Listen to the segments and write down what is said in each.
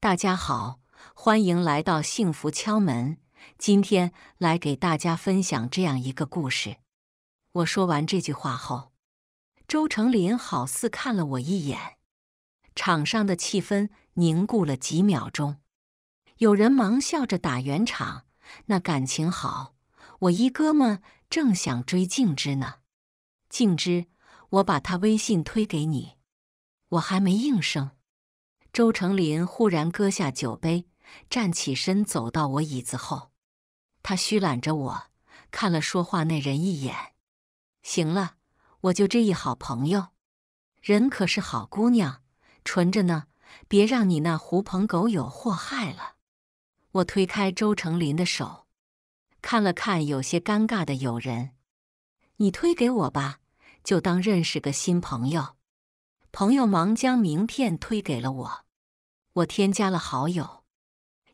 大家好，欢迎来到幸福敲门。今天来给大家分享这样一个故事。我说完这句话后，周成林好似看了我一眼，场上的气氛凝固了几秒钟。有人忙笑着打圆场，那感情好。我一哥们正想追静之呢，静之，我把他微信推给你。我还没应声。周成林忽然搁下酒杯，站起身走到我椅子后，他虚揽着我，看了说话那人一眼。行了，我就这一好朋友，人可是好姑娘，纯着呢，别让你那狐朋狗友祸害了。我推开周成林的手，看了看有些尴尬的友人，你推给我吧，就当认识个新朋友。朋友忙将名片推给了我，我添加了好友。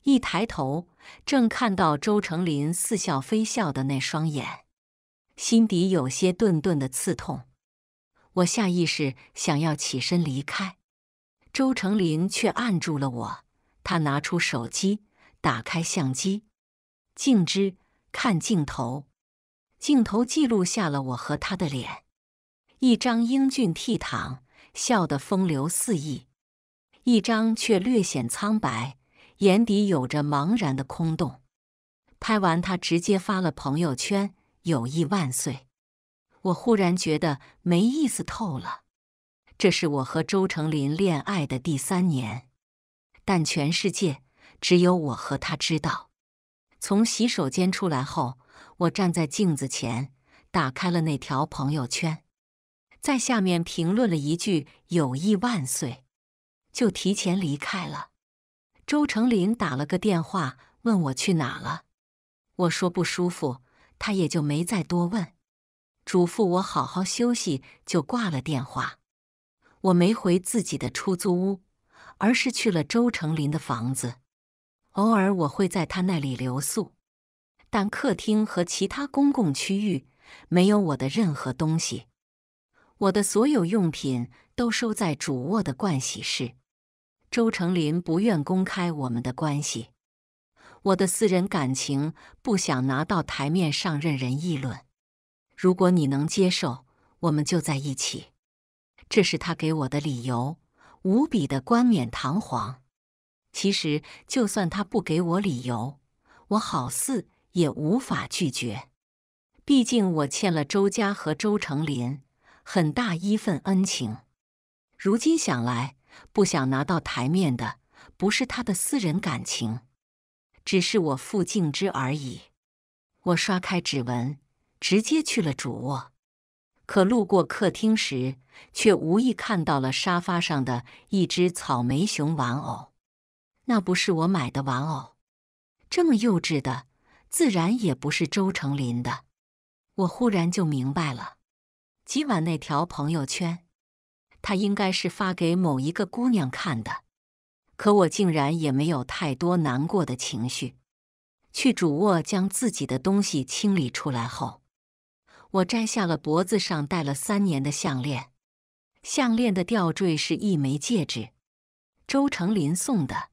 一抬头，正看到周成林似笑非笑的那双眼，心底有些顿顿的刺痛。我下意识想要起身离开，周成林却按住了我。他拿出手机，打开相机，静之看镜头，镜头记录下了我和他的脸，一张英俊倜傥。笑得风流四溢，一张却略显苍白，眼底有着茫然的空洞。拍完，他直接发了朋友圈：“友谊万岁！”我忽然觉得没意思透了。这是我和周成林恋爱的第三年，但全世界只有我和他知道。从洗手间出来后，我站在镜子前，打开了那条朋友圈。在下面评论了一句“友谊万岁”，就提前离开了。周成林打了个电话问我去哪了，我说不舒服，他也就没再多问，嘱咐我好好休息，就挂了电话。我没回自己的出租屋，而是去了周成林的房子。偶尔我会在他那里留宿，但客厅和其他公共区域没有我的任何东西。我的所有用品都收在主卧的盥洗室。周成林不愿公开我们的关系，我的私人感情不想拿到台面上任人议论。如果你能接受，我们就在一起。这是他给我的理由，无比的冠冕堂皇。其实，就算他不给我理由，我好似也无法拒绝。毕竟，我欠了周家和周成林。很大一份恩情，如今想来，不想拿到台面的不是他的私人感情，只是我傅静之而已。我刷开指纹，直接去了主卧，可路过客厅时，却无意看到了沙发上的一只草莓熊玩偶。那不是我买的玩偶，这么幼稚的，自然也不是周成林的。我忽然就明白了。今晚那条朋友圈，他应该是发给某一个姑娘看的，可我竟然也没有太多难过的情绪。去主卧将自己的东西清理出来后，我摘下了脖子上戴了三年的项链，项链的吊坠是一枚戒指，周成林送的，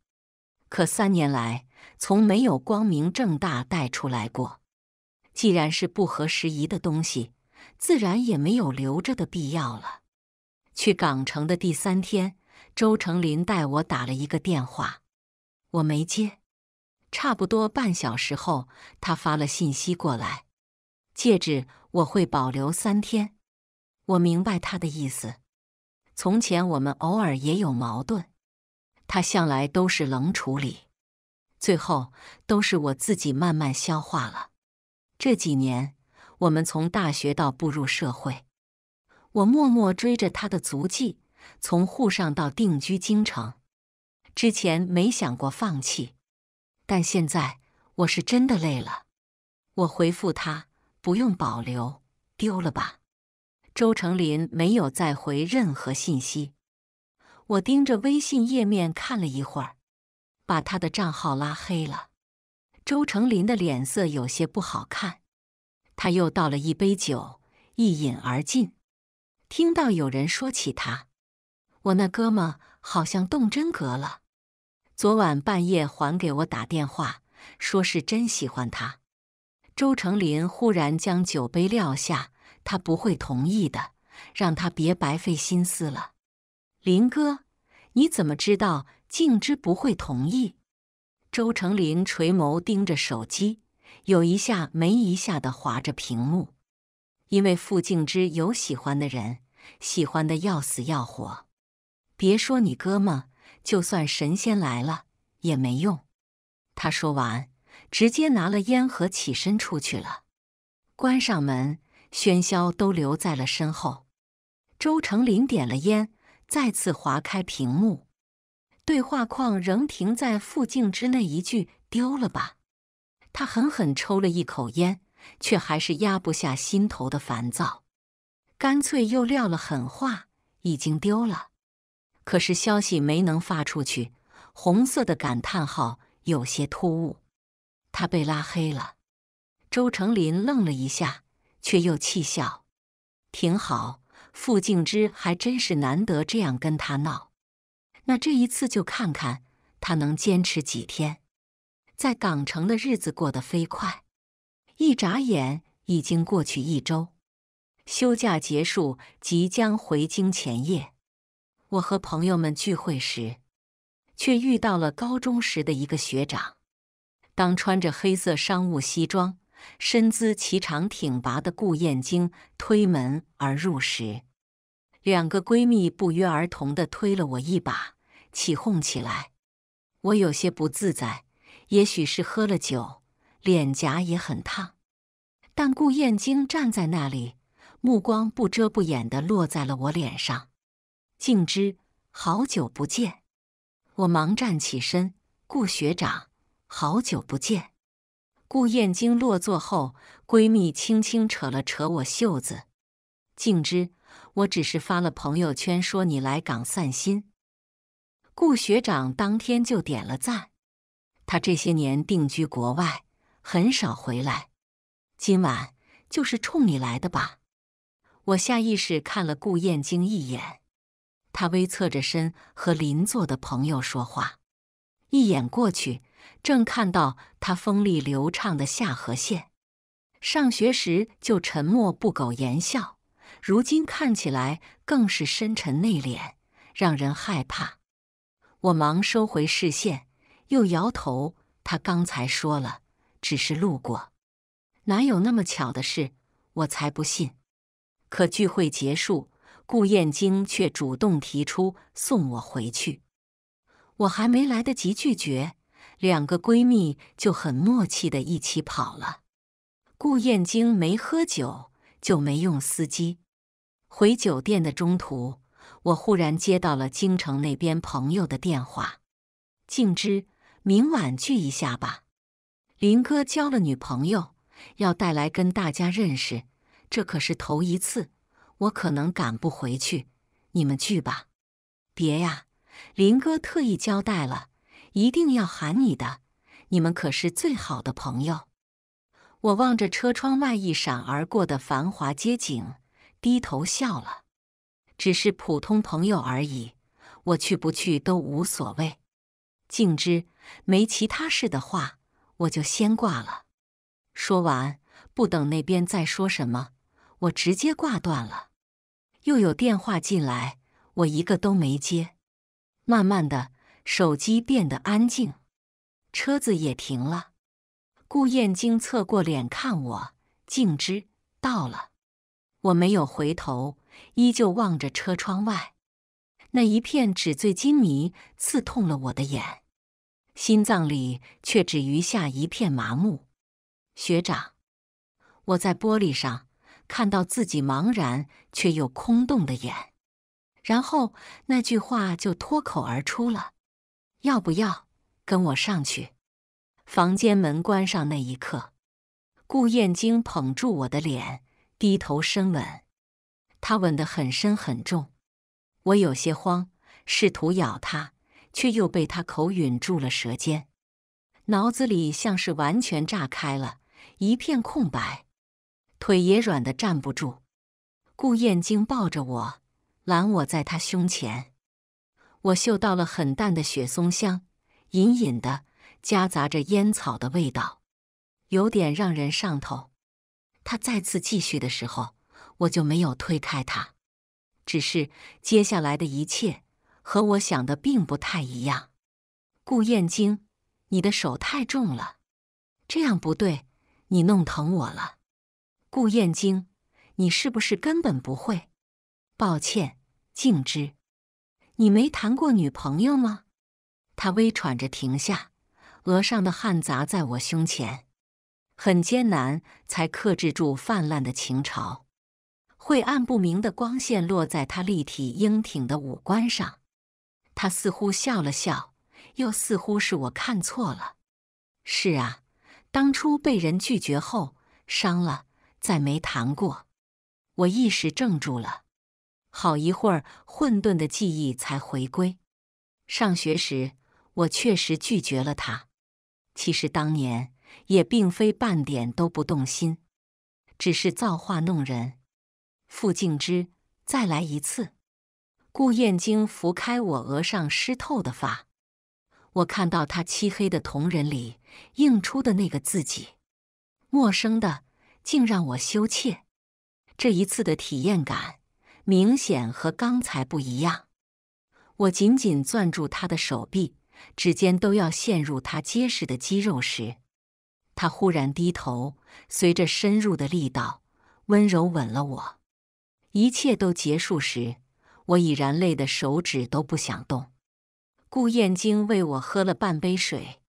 可三年来从没有光明正大戴出来过。既然是不合时宜的东西。自然也没有留着的必要了。去港城的第三天，周成林带我打了一个电话，我没接。差不多半小时后，他发了信息过来：“戒指我会保留三天。”我明白他的意思。从前我们偶尔也有矛盾，他向来都是冷处理，最后都是我自己慢慢消化了。这几年。我们从大学到步入社会，我默默追着他的足迹，从沪上到定居京城。之前没想过放弃，但现在我是真的累了。我回复他不用保留，丢了吧。周成林没有再回任何信息。我盯着微信页面看了一会儿，把他的账号拉黑了。周成林的脸色有些不好看。他又倒了一杯酒，一饮而尽。听到有人说起他，我那哥们好像动真格了。昨晚半夜还给我打电话，说是真喜欢他。周成林忽然将酒杯撂下，他不会同意的，让他别白费心思了。林哥，你怎么知道静之不会同意？周成林垂眸盯着手机，有一下没一下的划着屏幕。因为傅静之有喜欢的人，喜欢的要死要活。别说你哥们，就算神仙来了也没用。他说完，直接拿了烟盒起身出去了，关上门，喧嚣都留在了身后。周成林点了烟，再次划开屏幕。对话框仍停在傅静之那一句“丢了吧”，他狠狠抽了一口烟，却还是压不下心头的烦躁，干脆又撂了狠话：“已经丢了。”可是消息没能发出去，红色的感叹号有些突兀，他被拉黑了。周成林愣了一下，却又气笑：“挺好，傅静之还真是难得这样跟他闹。”那这一次就看看他能坚持几天。在港城的日子过得飞快，一眨眼已经过去一周。休假结束，即将回京前夜，我和朋友们聚会时，却遇到了高中时的一个学长。当穿着黑色商务西装、身姿颀长挺拔的顾燕京推门而入时，两个闺蜜不约而同地推了我一把，起哄起来。我有些不自在，也许是喝了酒，脸颊也很烫。但顾燕京站在那里，目光不遮不掩地落在了我脸上。静之，好久不见。我忙站起身，顾学长，好久不见。顾燕京落座后，闺蜜轻轻扯了扯我袖子，静之。我只是发了朋友圈说你来港散心，顾学长当天就点了赞。他这些年定居国外，很少回来，今晚就是冲你来的吧？我下意识看了顾燕京一眼，他微侧着身和邻座的朋友说话，一眼过去，正看到他锋利流畅的下颌线。上学时就沉默不苟言笑。如今看起来更是深沉内敛，让人害怕。我忙收回视线，又摇头。他刚才说了，只是路过，哪有那么巧的事？我才不信。可聚会结束，顾燕京却主动提出送我回去。我还没来得及拒绝，两个闺蜜就很默契的一起跑了。顾燕京没喝酒，就没用司机。回酒店的中途，我忽然接到了京城那边朋友的电话：“静之，明晚聚一下吧。林哥交了女朋友，要带来跟大家认识，这可是头一次，我可能赶不回去。你们去吧。别呀，林哥特意交代了，一定要喊你的。你们可是最好的朋友。”我望着车窗外一闪而过的繁华街景。低头笑了，只是普通朋友而已，我去不去都无所谓。静之没其他事的话，我就先挂了。说完，不等那边再说什么，我直接挂断了。又有电话进来，我一个都没接。慢慢的，手机变得安静，车子也停了。顾燕京侧过脸看我，静之到了。我没有回头，依旧望着车窗外，那一片纸醉金迷刺痛了我的眼，心脏里却只余下一片麻木。学长，我在玻璃上看到自己茫然却又空洞的眼，然后那句话就脱口而出了：“要不要跟我上去？”房间门关上那一刻，顾燕京捧住我的脸。低头深吻，他吻得很深很重，我有些慌，试图咬他，却又被他口吮住了舌尖，脑子里像是完全炸开了，一片空白，腿也软得站不住。顾燕京抱着我，揽我在他胸前，我嗅到了很淡的雪松香，隐隐的夹杂着烟草的味道，有点让人上头。他再次继续的时候，我就没有推开他。只是接下来的一切和我想的并不太一样。顾燕京，你的手太重了，这样不对，你弄疼我了。顾燕京，你是不是根本不会？抱歉，静之，你没谈过女朋友吗？他微喘着停下，额上的汗砸在我胸前，很艰难才克制住泛滥的情潮。晦暗不明的光线落在他立体英挺的五官上，他似乎笑了笑，又似乎是我看错了。是啊，当初被人拒绝后伤了，再没谈过。我意识怔住了，好一会儿，混沌的记忆才回归。上学时，我确实拒绝了他。其实当年也并非半点都不动心，只是造化弄人。傅静之，再来一次。顾燕京拂开我额上湿透的发，我看到他漆黑的瞳仁里映出的那个自己，陌生的，竟让我羞怯。这一次的体验感明显和刚才不一样。我紧紧攥住他的手臂，指尖都要陷入他结实的肌肉时，他忽然低头，随着深入的力道，温柔吻了我。一切都结束时，我已然累得手指都不想动。顾燕京为我喝了半杯水，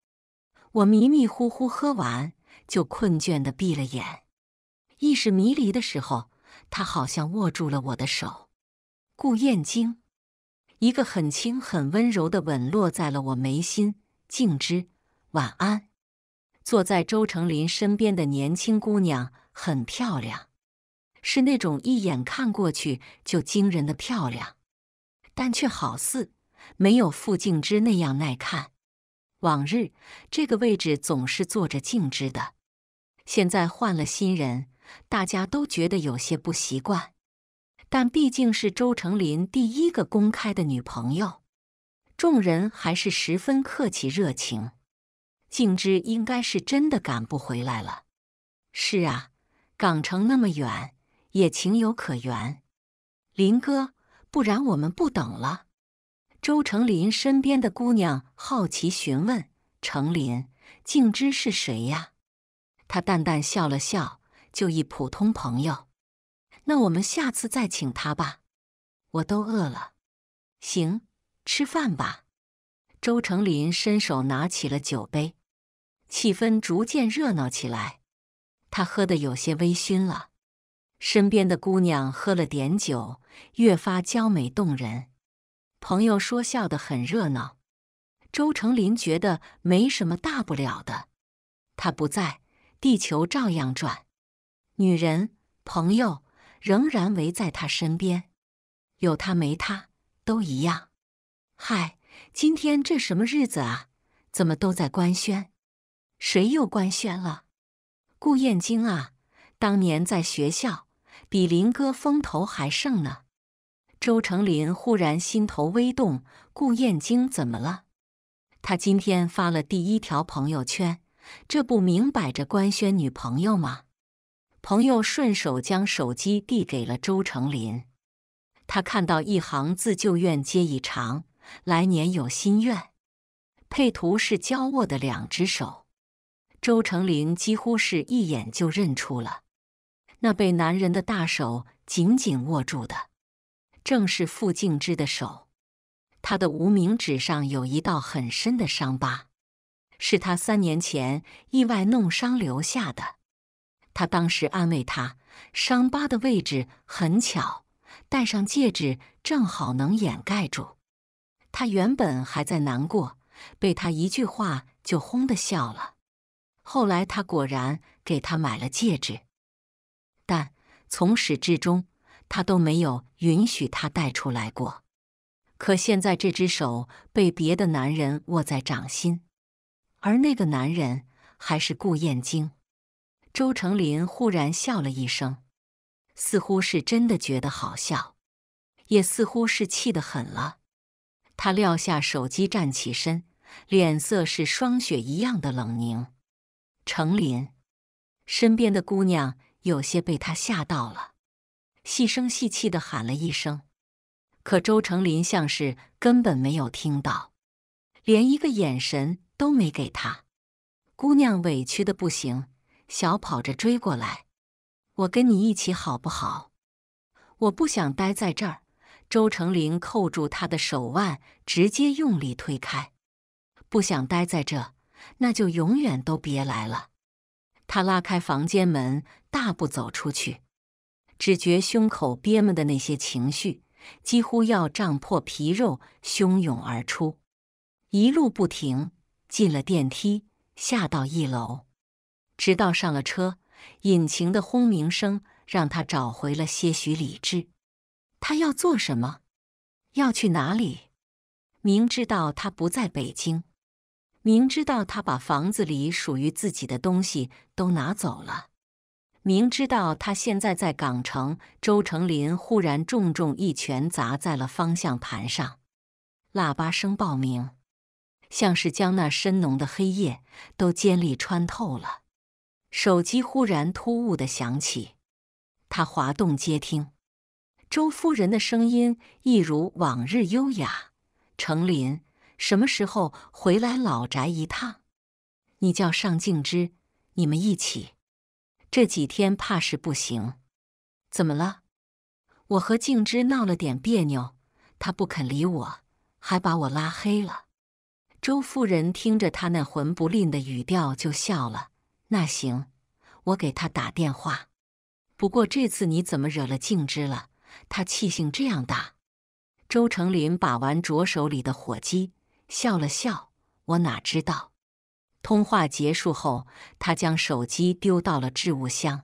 我迷迷糊糊喝完，就困倦的闭了眼。意识迷离的时候，他好像握住了我的手。顾燕京，一个很轻很温柔的吻落在了我眉心。静之，晚安。坐在周成林身边的年轻姑娘很漂亮。是那种一眼看过去就惊人的漂亮，但却好似没有傅静之那样耐看。往日这个位置总是坐着静之的，现在换了新人，大家都觉得有些不习惯。但毕竟是周成林第一个公开的女朋友，众人还是十分客气热情。静之应该是真的赶不回来了。是啊，港城那么远。也情有可原，林哥，不然我们不等了。周成林身边的姑娘好奇询问：“成林，静之是谁呀？”他淡淡笑了笑，就一普通朋友。那我们下次再请他吧。我都饿了。行，吃饭吧。周成林伸手拿起了酒杯，气氛逐渐热闹起来。他喝得有些微醺了。身边的姑娘喝了点酒，越发娇美动人。朋友说笑得很热闹。周成林觉得没什么大不了的，他不在，地球照样转。女人、朋友仍然围在他身边，有他没他都一样。嗨，今天这什么日子啊？怎么都在官宣？谁又官宣了？顾燕京啊，当年在学校。比林哥风头还盛呢。周成林忽然心头微动，顾燕京怎么了？他今天发了第一条朋友圈，这不明摆着官宣女朋友吗？朋友顺手将手机递给了周成林，他看到一行字：“旧愿皆已长，来年有新愿。”配图是交握的两只手，周成林几乎是一眼就认出了。那被男人的大手紧紧握住的，正是傅静之的手。他的无名指上有一道很深的伤疤，是他三年前意外弄伤留下的。他当时安慰他，伤疤的位置很巧，戴上戒指正好能掩盖住。他原本还在难过，被他一句话就轰的笑了。后来他果然给他买了戒指。但从始至终，他都没有允许他带出来过。可现在这只手被别的男人握在掌心，而那个男人还是顾燕京。周成林忽然笑了一声，似乎是真的觉得好笑，也似乎是气得很了。他撂下手机，站起身，脸色是霜雪一样的冷凝。程林，身边的姑娘有些被他吓到了，细声细气的喊了一声，可周成林像是根本没有听到，连一个眼神都没给他。姑娘委屈的不行，小跑着追过来：“我跟你一起好不好？我不想待在这儿。”周成林扣住他的手腕，直接用力推开：“不想待在这。”那就永远都别来了。他拉开房间门，大步走出去，只觉胸口憋闷的那些情绪几乎要胀破皮肉，汹涌而出。一路不停，进了电梯，下到一楼，直到上了车，引擎的轰鸣声让他找回了些许理智。他要做什么？要去哪里？明知道他不在北京。明知道他把房子里属于自己的东西都拿走了，明知道他现在在港城，周成林忽然重重一拳砸在了方向盘上，喇叭声爆鸣，像是将那深浓的黑夜都尖利穿透了。手机忽然突兀的响起，他滑动接听，周夫人的声音一如往日优雅，程林。什么时候回来老宅一趟？你叫尚静之，你们一起。这几天怕是不行。怎么了？我和静之闹了点别扭，他不肯理我，还把我拉黑了。周夫人听着他那魂不吝的语调就笑了。那行，我给他打电话。不过这次你怎么惹了静之了？他气性这样大。周成林把玩着手里的火机。笑了笑，我哪知道。通话结束后，他将手机丢到了置物箱，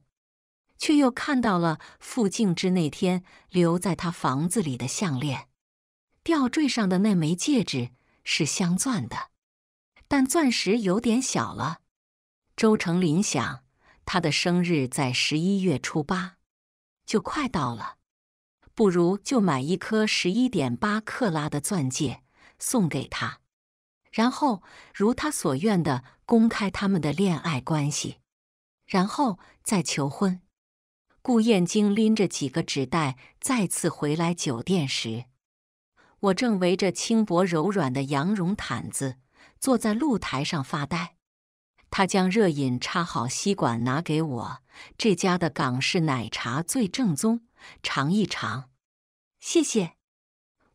却又看到了傅静之那天留在他房子里的项链，吊坠上的那枚戒指是镶钻的，但钻石有点小了。周成林想，他的生日在十一月初八，就快到了，不如就买一颗十一点八克拉的钻戒。送给他，然后如他所愿的公开他们的恋爱关系，然后再求婚。顾燕京拎着几个纸袋再次回来酒店时，我正围着轻薄柔软的羊绒毯子坐在露台上发呆。他将热饮插好吸管拿给我，这家的港式奶茶最正宗，尝一尝。谢谢。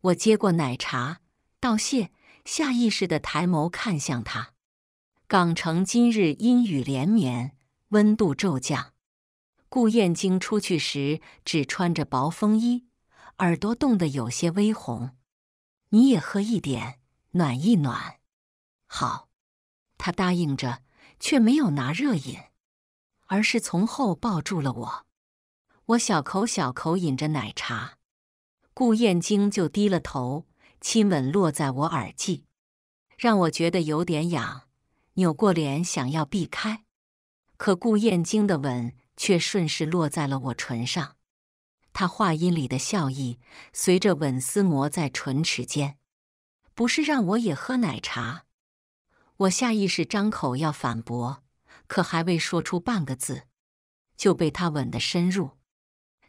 我接过奶茶。道谢，下意识的抬眸看向他。港城今日阴雨连绵，温度骤降。顾燕京出去时只穿着薄风衣，耳朵冻得有些微红。你也喝一点，暖一暖。好，他答应着，却没有拿热饮，而是从后抱住了我。我小口小口饮着奶茶，顾燕京就低了头。亲吻落在我耳际，让我觉得有点痒，扭过脸想要避开，可顾燕京的吻却顺势落在了我唇上。他话音里的笑意随着吻丝磨在唇齿间。不是让我也喝奶茶？我下意识张口要反驳，可还未说出半个字，就被他吻得深入。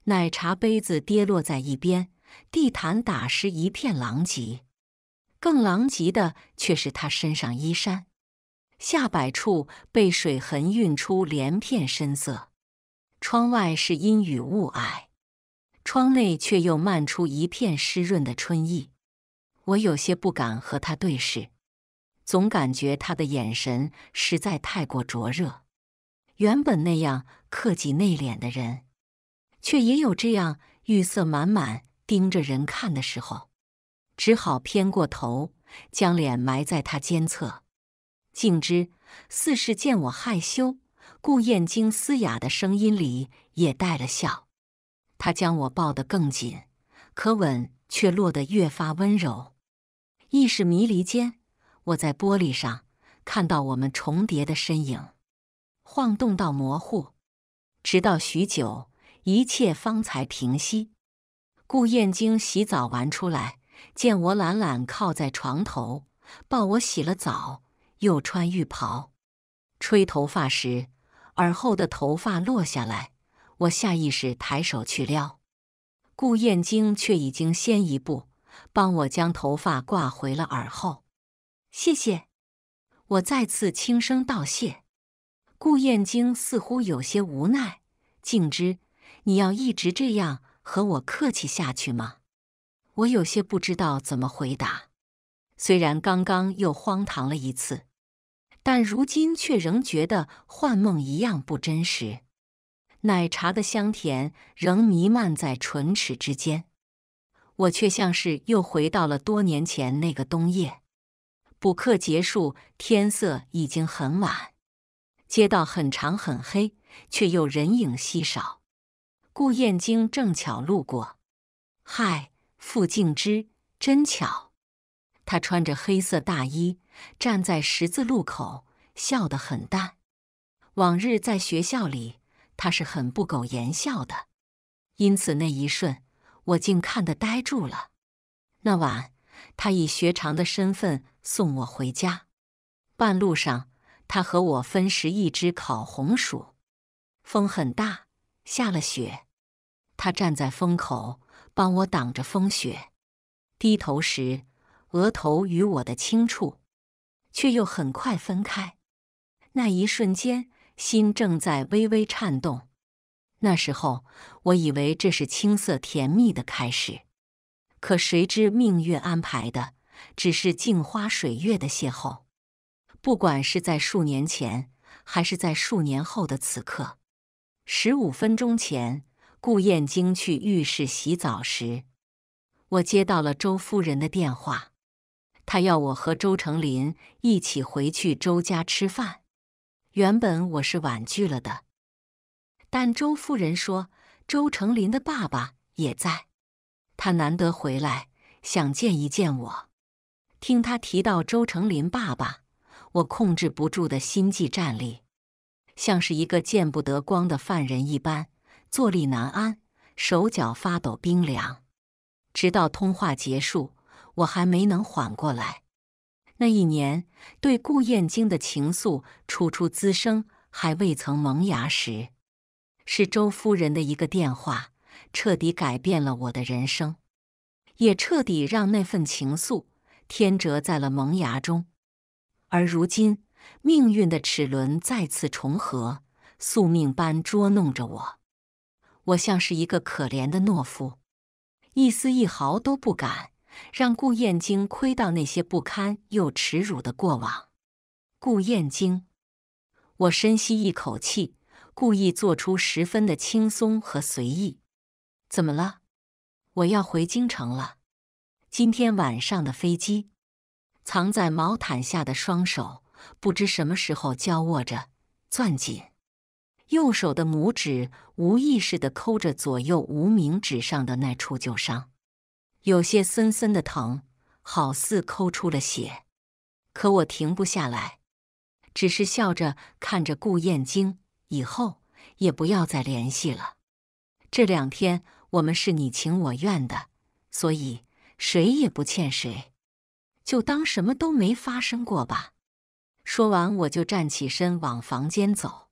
奶茶杯子跌落在一边。地毯打湿一片狼藉，更狼藉的却是他身上衣衫，下摆处被水痕晕出连片深色。窗外是阴雨雾霭，窗内却又漫出一片湿润的春意。我有些不敢和他对视，总感觉他的眼神实在太过灼热。原本那样克己内敛的人，却也有这样欲色满满。盯着人看的时候，只好偏过头，将脸埋在他肩侧。静之似是见我害羞，顾燕京嘶哑的声音里也带了笑。他将我抱得更紧，可吻却落得越发温柔。意识迷离间，我在玻璃上看到我们重叠的身影，晃动到模糊，直到许久，一切方才平息。顾燕京洗澡完出来，见我懒懒靠在床头，抱我洗了澡，又穿浴袍。吹头发时，耳后的头发落下来，我下意识抬手去撩，顾燕京却已经先一步帮我将头发挂回了耳后。谢谢，我再次轻声道谢。顾燕京似乎有些无奈，静之，你要一直这样和我客气下去吗？我有些不知道怎么回答。虽然刚刚又荒唐了一次。但如今却仍觉得幻梦一样不真实，奶茶的香甜仍弥漫在唇齿之间，我却像是又回到了多年前那个冬夜。补课结束，天色已经很晚，街道很长很黑，却又人影稀少。顾燕京正巧路过，嗨，傅静之，真巧。他穿着黑色大衣，站在十字路口，笑得很淡。往日在学校里，他是很不苟言笑的，因此那一瞬，我竟看得呆住了。那晚，他以学长的身份送我回家，半路上，他和我分食一只烤红薯。风很大，下了雪，他站在风口，帮我挡着风雪。低头时。额头与我的轻触，却又很快分开。那一瞬间，心正在微微颤动。那时候，我以为这是青涩甜蜜的开始，可谁知命运安排的只是镜花水月的邂逅。不管是在数年前，还是在数年后的此刻，十五分钟前，顾燕京去浴室洗澡时，我接到了周夫人的电话。她要我和周成林一起回去周家吃饭。原本我是婉拒了的，但周夫人说周成林的爸爸也在，他难得回来，想见一见我。听他提到周成林爸爸，我控制不住的心悸战栗，像是一个见不得光的犯人一般，坐立难安，手脚发抖冰凉。直到通话结束。我还没能缓过来，那一年对顾燕京的情愫初初滋生，还未曾萌芽时，是周夫人的一个电话，彻底改变了我的人生，也彻底让那份情愫天折在了萌芽中。而如今，命运的齿轮再次重合，宿命般捉弄着我，我像是一个可怜的懦夫，一丝一毫都不敢。让顾燕京窥到那些不堪又耻辱的过往。顾燕京，我深吸一口气，故意做出十分的轻松和随意。怎么了？我要回京城了。今天晚上的飞机。藏在毛毯下的双手，不知什么时候交握着，攥紧。右手的拇指无意识地抠着左右无名指上的那处旧伤。有些森森的疼，好似抠出了血，可我停不下来，只是笑着看着顾燕京，以后也不要再联系了。这两天我们是你情我愿的，所以谁也不欠谁，就当什么都没发生过吧。说完，我就站起身往房间走，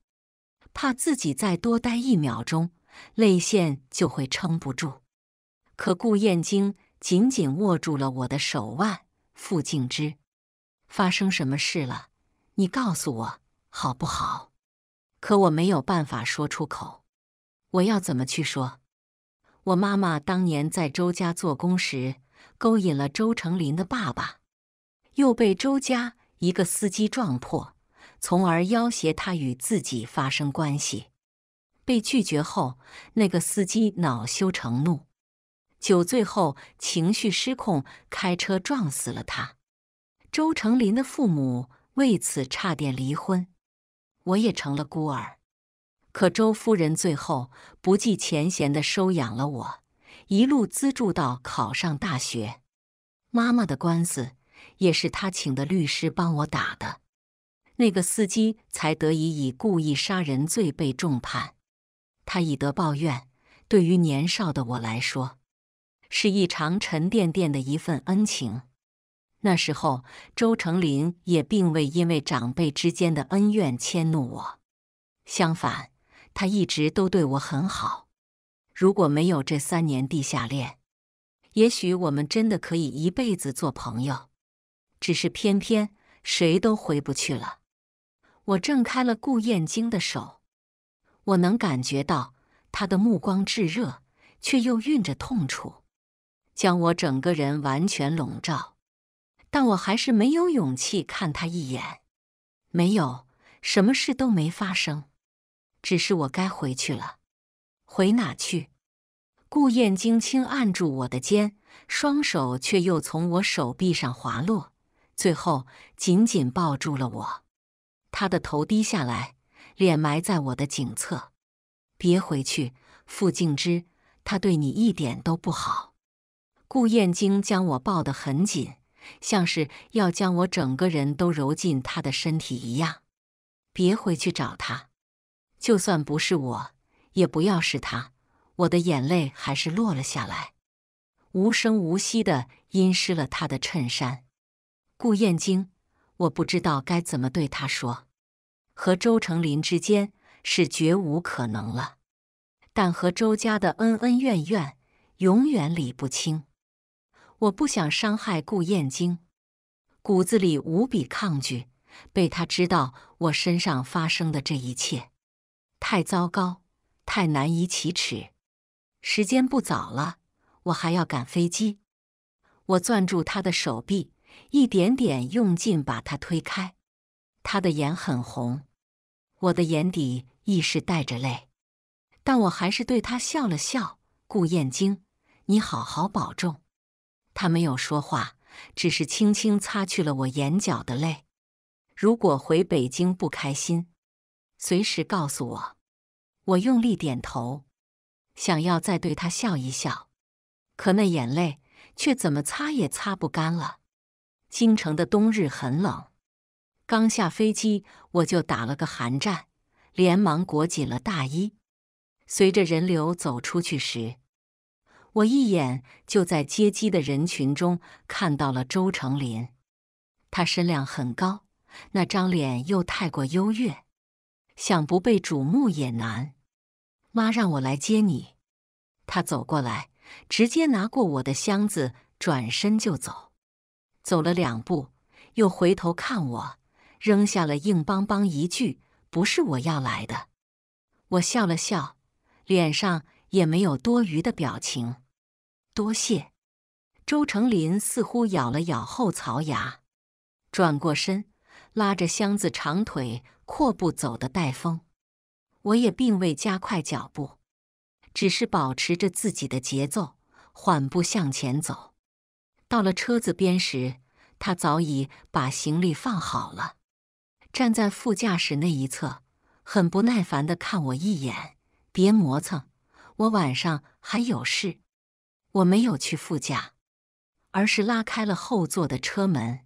怕自己再多待一秒钟，泪腺就会撑不住。可顾燕京紧紧握住了我的手腕，傅静之，发生什么事了？你告诉我好不好？可我没有办法说出口。我要怎么去说？我妈妈当年在周家做工时，勾引了周成林的爸爸，又被周家一个司机撞破，从而要挟他与自己发生关系。被拒绝后，那个司机恼羞成怒。酒醉后情绪失控，开车撞死了他。周成林的父母为此差点离婚，我也成了孤儿。可周夫人最后不计前嫌的收养了我，一路资助到考上大学。妈妈的官司也是她请的律师帮我打的，那个司机才得以以故意杀人罪被重判。他以德报怨，对于年少的我来说。是一场沉甸甸的一份恩情。那时候，周成林也并未因为长辈之间的恩怨迁怒我，相反，他一直都对我很好。如果没有这三年地下恋，也许我们真的可以一辈子做朋友。只是偏偏谁都回不去了。我挣开了顾燕京的手，我能感觉到他的目光炙热，却又蕴着痛楚，将我整个人完全笼罩。但我还是没有勇气看他一眼。没有，什么事都没发生，只是我该回去了。回哪去？顾燕京轻按住我的肩，双手却又从我手臂上滑落，最后紧紧抱住了我。他的头低下来，脸埋在我的颈侧。别回去，傅静之，他对你一点都不好。顾燕京将我抱得很紧。像是要将我整个人都揉进他的身体一样。别回去找他，就算不是我，也不要是他。我的眼泪还是落了下来，无声无息的阴湿了他的衬衫。顾燕京，我不知道该怎么对他说。和周成林之间是绝无可能了，但和周家的恩恩怨怨永远理不清。我不想伤害顾燕京，骨子里无比抗拒被他知道我身上发生的这一切，太糟糕，太难以启齿。时间不早了，我还要赶飞机。我攥住他的手臂，一点点用劲把他推开。他的眼很红，我的眼底亦是带着泪，但我还是对他笑了笑。顾燕京，你好好保重。他没有说话，只是轻轻擦去了我眼角的泪。如果回北京不开心，随时告诉我。我用力点头，想要再对他笑一笑，可那眼泪却怎么擦也擦不干了。京城的冬日很冷，刚下飞机我就打了个寒战，连忙裹紧了大衣。随着人流走出去时。我一眼就在接机的人群中看到了周成林，他身量很高，那张脸又太过优越，想不被瞩目也难。妈让我来接你，他走过来，直接拿过我的箱子，转身就走。走了两步，又回头看我，扔下了硬邦邦一句：“不是我要来的。”我笑了笑，脸上也没有多余的表情。多谢，周成林似乎咬了咬后槽牙，转过身，拉着箱子长腿阔步走的带风。我也并未加快脚步，只是保持着自己的节奏，缓步向前走。到了车子边时，他早已把行李放好了，站在副驾驶那一侧，很不耐烦的看我一眼：“别磨蹭，我晚上还有事。”我没有去副驾，而是拉开了后座的车门。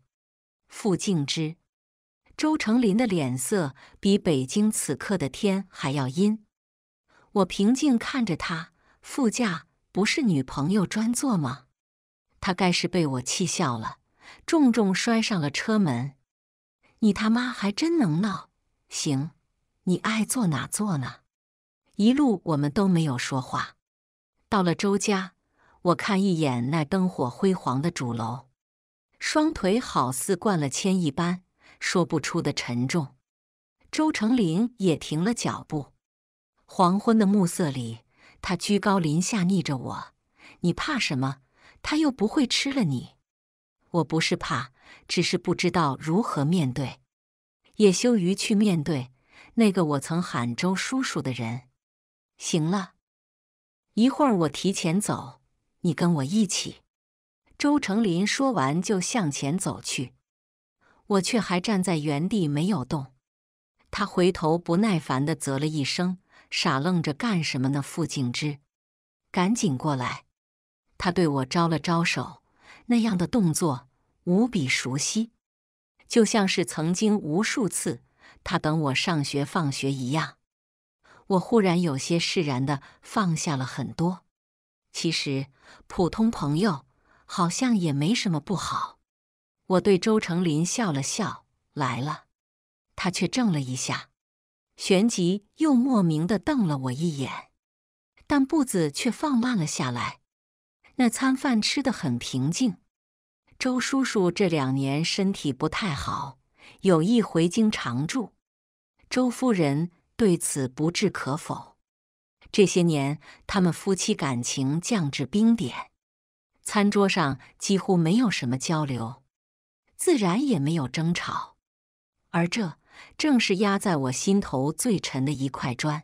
傅静之，周成林的脸色比北京此刻的天还要阴。我平静看着他，副驾不是女朋友专座吗？他该是被我气笑了，重重摔上了车门。你他妈还真能闹！行，你爱坐哪坐呢？一路我们都没有说话。到了周家。我看一眼那灯火辉煌的主楼，双腿好似灌了铅一般，说不出的沉重。周成林也停了脚步。黄昏的暮色里，他居高临下睨着我：“你怕什么？他又不会吃了你。”我不是怕，只是不知道如何面对，也羞于去面对那个我曾喊周叔叔的人。行了，一会儿我提前走。你跟我一起。周成林说完，就向前走去，我却还站在原地没有动。他回头不耐烦地啧了一声，傻愣着干什么呢？傅静之，赶紧过来！他对我招了招手，那样的动作无比熟悉，就像是曾经无数次他等我上学放学一样。我忽然有些释然地放下了很多。其实，普通朋友好像也没什么不好。我对周成林笑了笑，来了。他却怔了一下，旋即又莫名的瞪了我一眼，但步子却放慢了下来。那餐饭吃得很平静。周叔叔这两年身体不太好，有意回京常住。周夫人对此不置可否。这些年，他们夫妻感情降至冰点，餐桌上几乎没有什么交流，自然也没有争吵。而这正是压在我心头最沉的一块砖。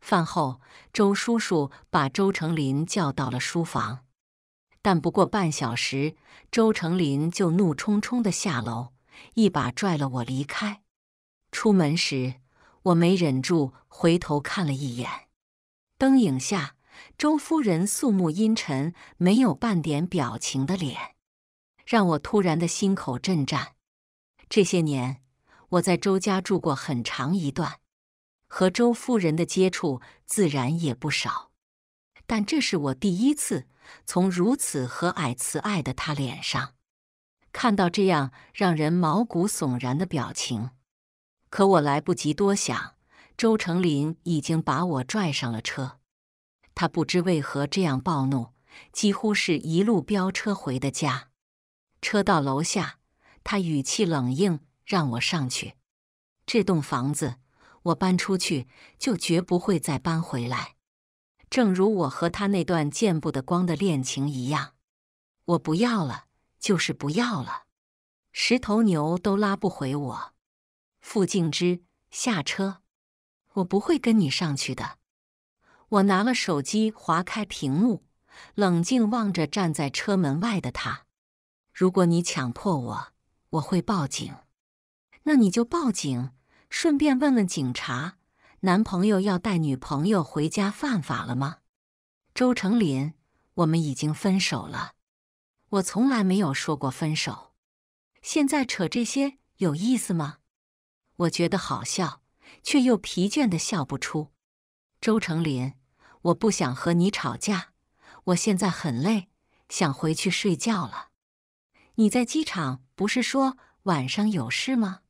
饭后，周叔叔把周成林叫到了书房。但不过半小时，周成林就怒冲冲的下楼，一把拽了我离开。出门时，我没忍住回头看了一眼，灯影下，周夫人肃穆阴沉、没有半点表情的脸，让我突然的心口震颤。这些年，我在周家住过很长一段，和周夫人的接触自然也不少，但这是我第一次。从如此和蔼慈爱的他脸上，看到这样让人毛骨悚然的表情，可我来不及多想，周成林已经把我拽上了车。他不知为何这样暴怒，几乎是一路飙车回的家。车到楼下，他语气冷硬，让我上去。这栋房子我搬出去，就绝不会再搬回来。正如我和他那段见不得光的恋情一样，我不要了，就是不要了，十头牛都拉不回我。傅静之，下车，我不会跟你上去的。我拿了手机，划开屏幕，冷静望着站在车门外的他。如果你强迫我，我会报警。那你就报警，顺便问问警察。男朋友要带女朋友回家犯法了吗？周成林，我们已经分手了。我从来没有说过分手，现在扯这些有意思吗？我觉得好笑，却又疲倦的笑不出。周成林，我不想和你吵架，我现在很累，想回去睡觉了。你在机场不是说晚上有事吗？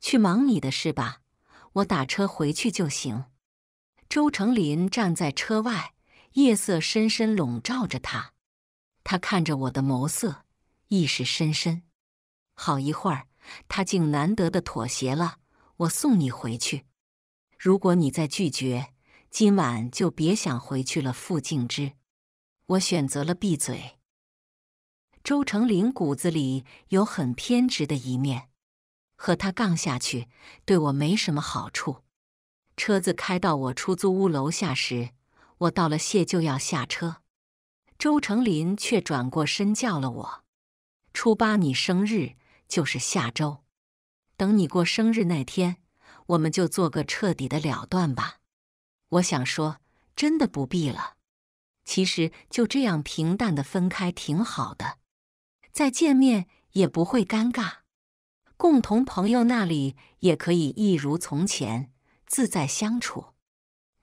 去忙你的事吧。我打车回去就行。周成林站在车外，夜色深深笼罩着他。他看着我的眸色，意识深深。好一会儿，他竟难得的妥协了。我送你回去。如果你再拒绝，今晚就别想回去了。傅静之，我选择了闭嘴。周成林骨子里有很偏执的一面。和他杠下去，对我没什么好处。车子开到我出租屋楼下时，我道了谢就要下车。周成林却转过身叫了我：“初八你生日就是下周，等你过生日那天，我们就做个彻底的了断吧。”我想说，真的不必了。其实就这样平淡的分开挺好的，再见面也不会尴尬。共同朋友那里也可以一如从前自在相处。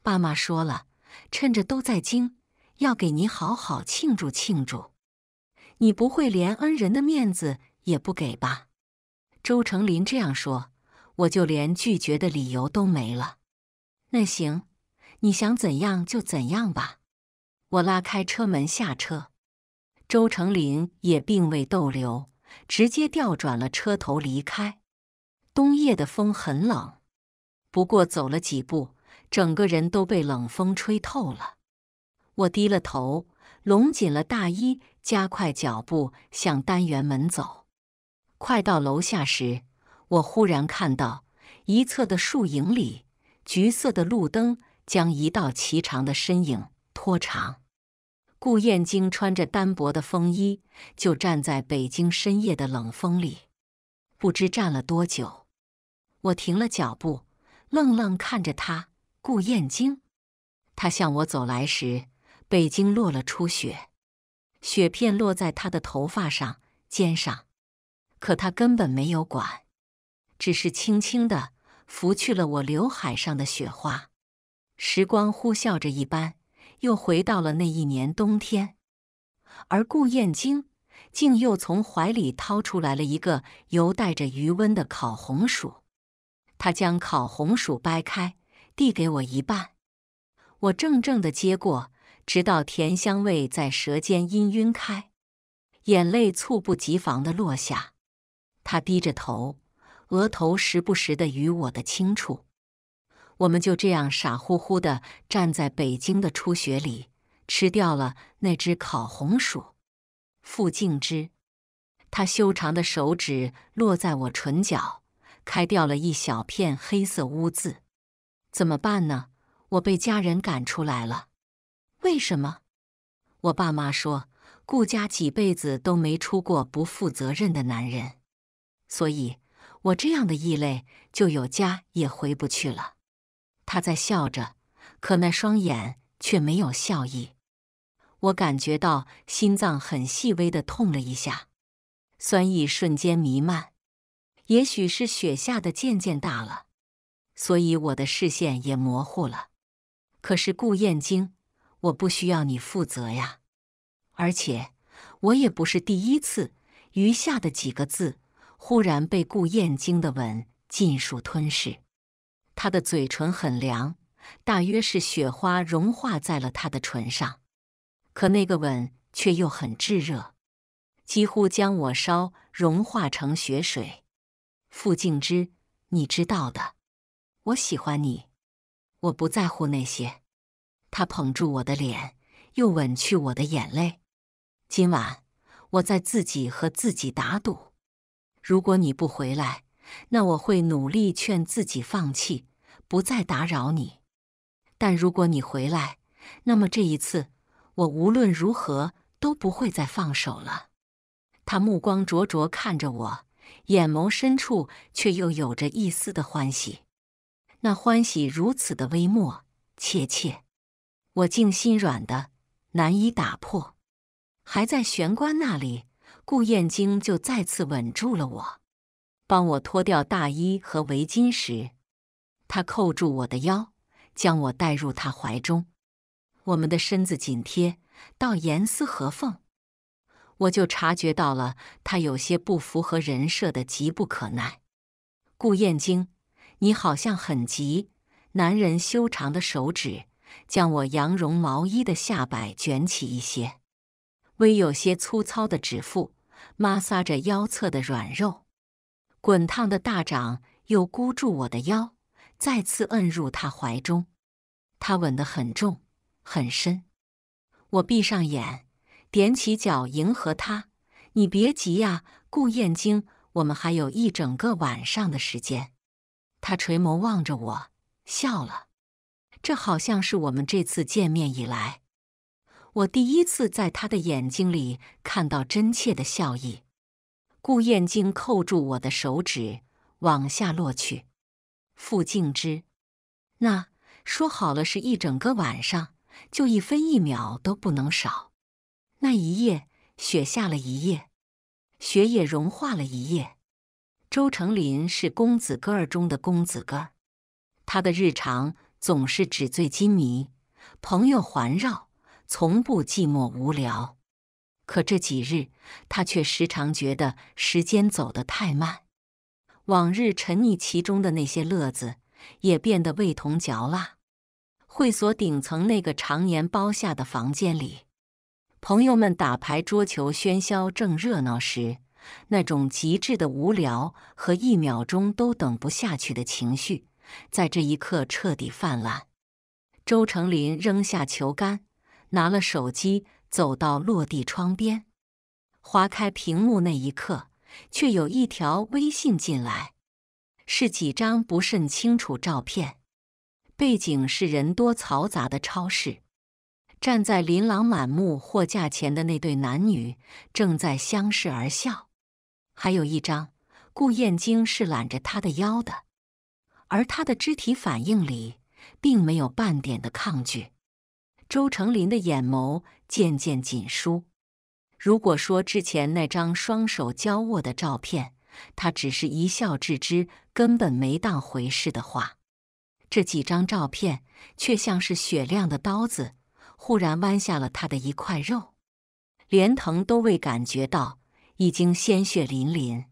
爸妈说了，趁着都在京，要给你好好庆祝庆祝。你不会连恩人的面子也不给吧？周成林这样说，我就连拒绝的理由都没了。那行，你想怎样就怎样吧。我拉开车门下车，周成林也并未逗留。直接调转了车头离开。冬夜的风很冷，不过走了几步，整个人都被冷风吹透了。我低了头，拢紧了大衣，加快脚步向单元门走。快到楼下时，我忽然看到一侧的树影里，橘色的路灯将一道颀长的身影拖长。顾燕京穿着单薄的风衣，就站在北京深夜的冷风里，不知站了多久。我停了脚步，愣愣看着他。顾燕京，他向我走来时，北京落了初雪，雪片落在他的头发上、肩上，可他根本没有管，只是轻轻的拂去了我刘海上的雪花。时光呼啸着一般。又回到了那一年冬天，而顾燕京竟又从怀里掏出来了一个犹带着余温的烤红薯。他将烤红薯掰开，递给我一半，我怔怔的接过，直到甜香味在舌尖氤氲开，眼泪猝不及防的落下。他低着头，额头时不时的与我的轻触。我们就这样傻乎乎的站在北京的初雪里，吃掉了那只烤红薯。傅静之，他修长的手指落在我唇角。开掉了一小片黑色污渍，怎么办呢？我被家人赶出来了。为什么？我爸妈说，顾家几辈子都没出过不负责任的男人，所以我这样的异类就有家也回不去了。他在笑着，可那双眼却没有笑意。我感觉到心脏很细微的痛了一下，酸意瞬间弥漫。也许是雪下的渐渐大了，所以我的视线也模糊了。可是顾燕京，我不需要你负责呀。而且我也不是第一次。余下的几个字忽然被顾燕京的吻尽数吞噬。他的嘴唇很凉，大约是雪花融化在了他的唇上。可那个吻却又很炙热，几乎将我烧融化成雪水。傅静之，你知道的，我喜欢你，我不在乎那些。他捧住我的脸，又吻去我的眼泪。今晚，我在自己和自己打赌：如果你不回来，那我会努力劝自己放弃，不再打扰你；但如果你回来，那么这一次，我无论如何都不会再放手了。他目光灼灼看着我。眼眸深处却又有着一丝的欢喜，那欢喜如此的微末切切，我竟心软的难以打破。还在玄关那里，顾燕京就再次稳住了我。帮我脱掉大衣和围巾时，他扣住我的腰，将我带入他怀中。我们的身子紧贴到严丝合缝。我就察觉到了他有些不符合人设的急不可耐。顾燕京，你好像很急。男人修长的手指将我羊绒毛衣的下摆卷起一些，微有些粗糙的指腹摩挲着腰侧的软肉，滚烫的大掌又箍住我的腰，再次摁入他怀中。他吻得很重很深，我闭上眼。踮起脚迎合他，你别急呀，顾燕京，我们还有一整个晚上的时间。他垂眸望着我，笑了。这好像是我们这次见面以来，我第一次在他的眼睛里看到真切的笑意。顾燕京扣住我的手指，往下落去。傅敬之，那说好了是一整个晚上，就一分一秒都不能少。那一夜，雪下了一夜，雪也融化了一夜。周成林是公子哥儿中的公子哥儿，他的日常总是纸醉金迷，朋友环绕，从不寂寞无聊。可这几日，他却时常觉得时间走得太慢，往日沉溺其中的那些乐子也变得味同嚼蜡。会所顶层那个常年包下的房间里。朋友们打牌、桌球，喧嚣正热闹时，那种极致的无聊和一秒钟都等不下去的情绪，在这一刻彻底泛滥。周成林扔下球杆，拿了手机，走到落地窗边，划开屏幕那一刻，却有一条微信进来，是几张不甚清楚照片，背景是人多嘈杂的超市。站在琳琅满目货架前的那对男女正在相视而笑，还有一张顾燕京是揽着他的腰的，而他的肢体反应里并没有半点的抗拒。周成林的眼眸渐渐紧疏。如果说之前那张双手交握的照片，他只是一笑置之，根本没当回事的话，这几张照片却像是雪亮的刀子。忽然剜下了他的一块肉，连疼都未感觉到，已经鲜血淋淋。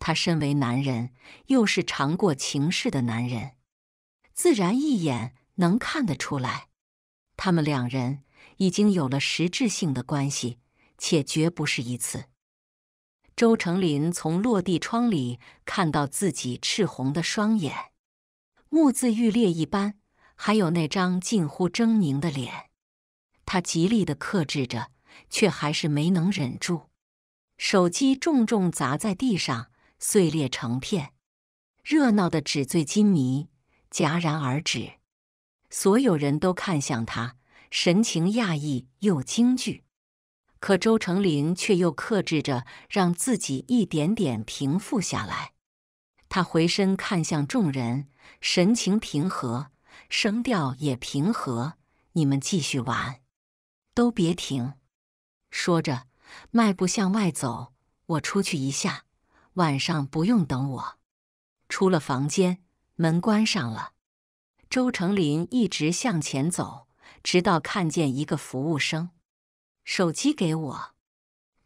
他身为男人，又是尝过情事的男人，自然一眼能看得出来，他们两人已经有了实质性的关系，且绝不是一次。周成林从落地窗里看到自己赤红的双眼，目眦欲裂一般，还有那张近乎狰狞的脸。他极力的克制着，却还是没能忍住，手机重重砸在地上，碎裂成片。热闹的纸醉金迷戛然而止，所有人都看向他，神情讶异又惊惧。可周成林却又克制着，让自己一点点平复下来。他回身看向众人，神情平和，声调也平和：“你们继续玩，都别停。”说着，迈步向外走。我出去一下，晚上不用等我。出了房间，门关上了。周成林一直向前走，直到看见一个服务生。手机给我，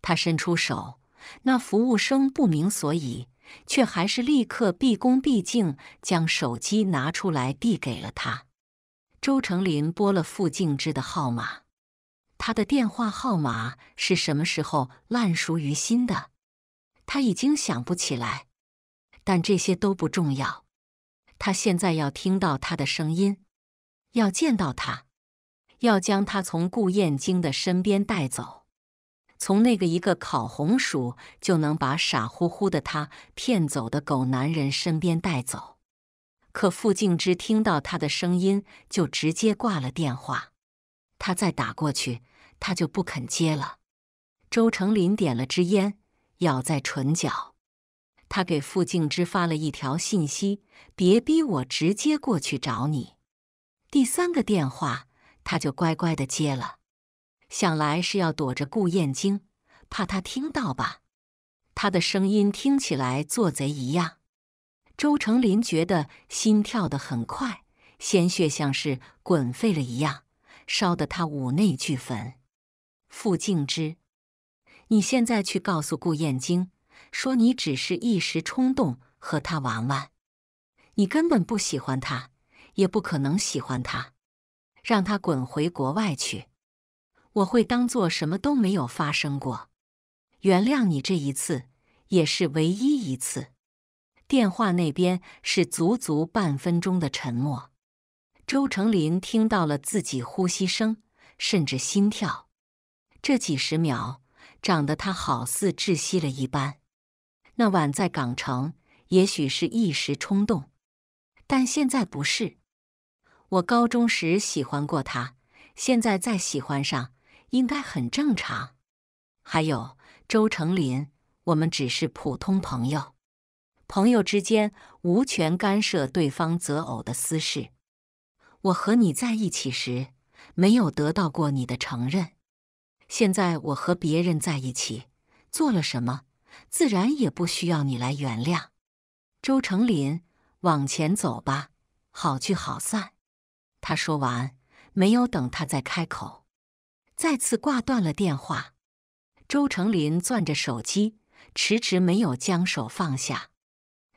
他伸出手，那服务生不明所以，却还是立刻毕恭毕敬将手机拿出来递给了他。周成林拨了傅静之的号码，他的电话号码是什么时候烂熟于心的，他已经想不起来，但这些都不重要。他现在要听到他的声音，要见到他。要将他从顾燕京的身边带走，从那个一个烤红薯就能把傻乎乎的他骗走的狗男人身边带走。可傅静之听到他的声音，就直接挂了电话。他再打过去，他就不肯接了。周成林点了支烟，咬在唇角。他给傅静之发了一条信息：“别逼我直接过去找你。”第三个电话。他就乖乖的接了，想来是要躲着顾燕京，怕他听到吧。他的声音听起来做贼一样。周成林觉得心跳得很快，鲜血像是滚沸了一样，烧得他五内俱焚。傅静之，你现在去告诉顾燕京，说你只是一时冲动和他玩玩，你根本不喜欢他，也不可能喜欢他。让他滚回国外去，我会当做什么都没有发生过，原谅你这一次，也是唯一一次。电话那边是足足半分钟的沉默。周成林听到了自己呼吸声，甚至心跳。这几十秒，长得他好似窒息了一般。那晚在港城，也许是一时冲动，但现在不是。我高中时喜欢过他，现在再喜欢上，应该很正常。还有周成林，我们只是普通朋友，朋友之间无权干涉对方择偶的私事。我和你在一起时，没有得到过你的承认。现在我和别人在一起，做了什么，自然也不需要你来原谅。周成林，往前走吧，好聚好散。他说完，没有等他再开口，再次挂断了电话。周成林攥着手机，迟迟没有将手放下。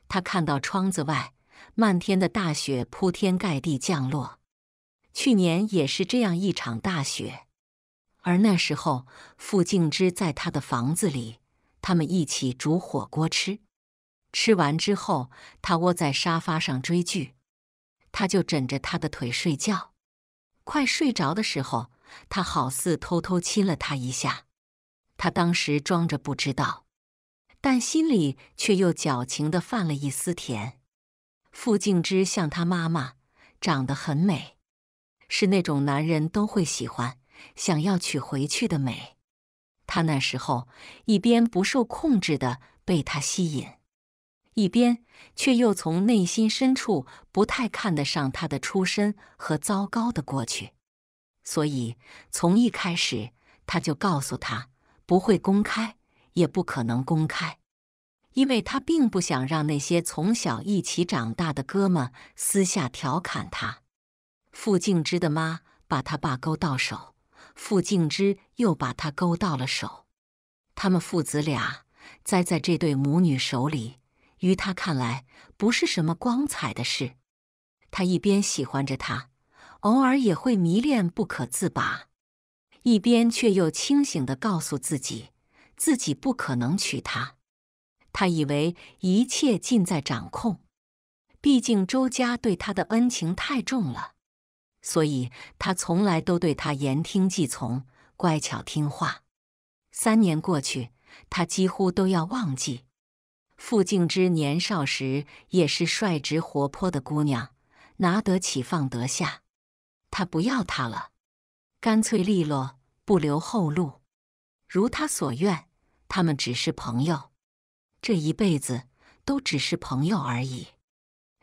他看到窗子外漫天的大雪铺天盖地降落，去年也是这样一场大雪，而那时候傅静之在他的房子里，他们一起煮火锅吃。吃完之后，他窝在沙发上追剧。他就枕着他的腿睡觉，快睡着的时候，他好似偷偷亲了他一下。他当时装着不知道，但心里却又矫情的泛了一丝甜。傅静之像他妈妈，长得很美，是那种男人都会喜欢、想要娶回去的美。他那时候一边不受控制的被他吸引。一边却又从内心深处不太看得上他的出身和糟糕的过去，所以从一开始他就告诉他不会公开，也不可能公开，因为他并不想让那些从小一起长大的哥们私下调侃他。傅静之的妈把他爸勾到手，傅静之又把他勾到了手。他们父子俩栽在这对母女手里，于他看来不是什么光彩的事。他一边喜欢着她，偶尔也会迷恋不可自拔，一边却又清醒地告诉自己，自己不可能娶她。他以为一切尽在掌控，毕竟周家对他的恩情太重了，所以他从来都对他言听计从，乖巧听话。三年过去，他几乎都要忘记。傅静之年少时也是率直活泼的姑娘，拿得起放得下。他不要她了，干脆利落，不留后路。如他所愿，他们只是朋友。这一辈子都只是朋友而已。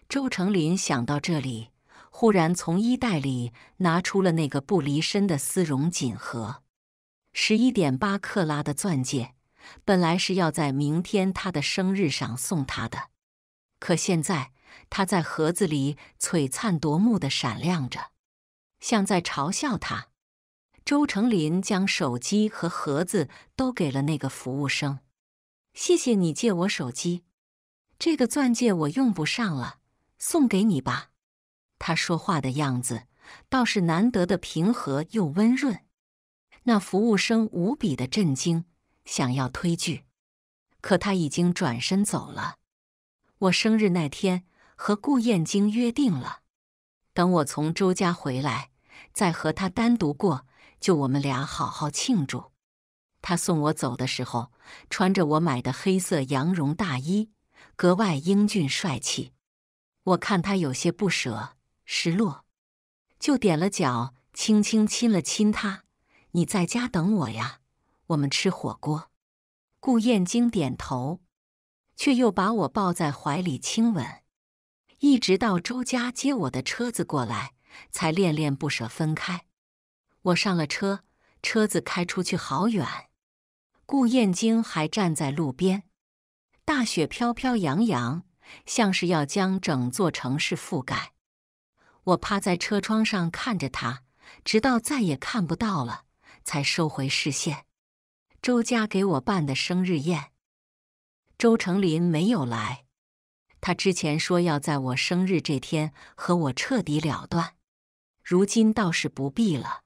周成林想到这里，忽然从衣袋里拿出了那个不离身的丝绒锦盒，十一点八克拉的钻戒，本来是要在明天他的生日上送他的，可现在他在盒子里璀璨夺目的闪亮着，像在嘲笑他。周成林将手机和盒子都给了那个服务生。谢谢你借我手机，这个钻戒我用不上了，送给你吧。他说话的样子倒是难得的平和又温润。那服务生无比的震惊，想要推拒，可他已经转身走了。我生日那天和顾燕京约定了，等我从周家回来，再和他单独过，就我们俩好好庆祝。他送我走的时候，穿着我买的黑色羊绒大衣，格外英俊帅气。我看他有些不舍、失落，就踮了脚，轻轻亲了亲他。你在家等我呀，我们吃火锅。顾燕京点头，却又把我抱在怀里亲吻，一直到周家接我的车子过来，才恋恋不舍分开。我上了车，车子开出去好远。顾燕京还站在路边，大雪飘飘扬扬，像是要将整座城市覆盖。我趴在车窗上看着他，直到再也看不到了，才收回视线。周家给我办的生日宴，周成林没有来。他之前说要在我生日这天和我彻底了断，如今倒是不必了。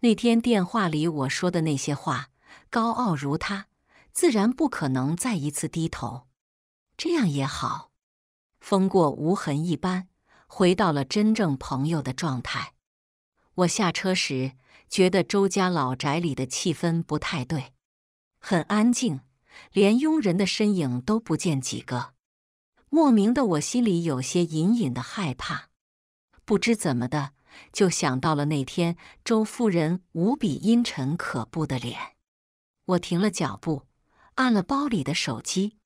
那天电话里我说的那些话。高傲如他，自然不可能再一次低头。这样也好，风过无痕一般，回到了真正朋友的状态。我下车时，觉得周家老宅里的气氛不太对，很安静，连佣人的身影都不见几个。莫名的，我心里有些隐隐的害怕。不知怎么的，就想到了那天周夫人无比阴沉可怖的脸。我停了脚步，按了包里的手机，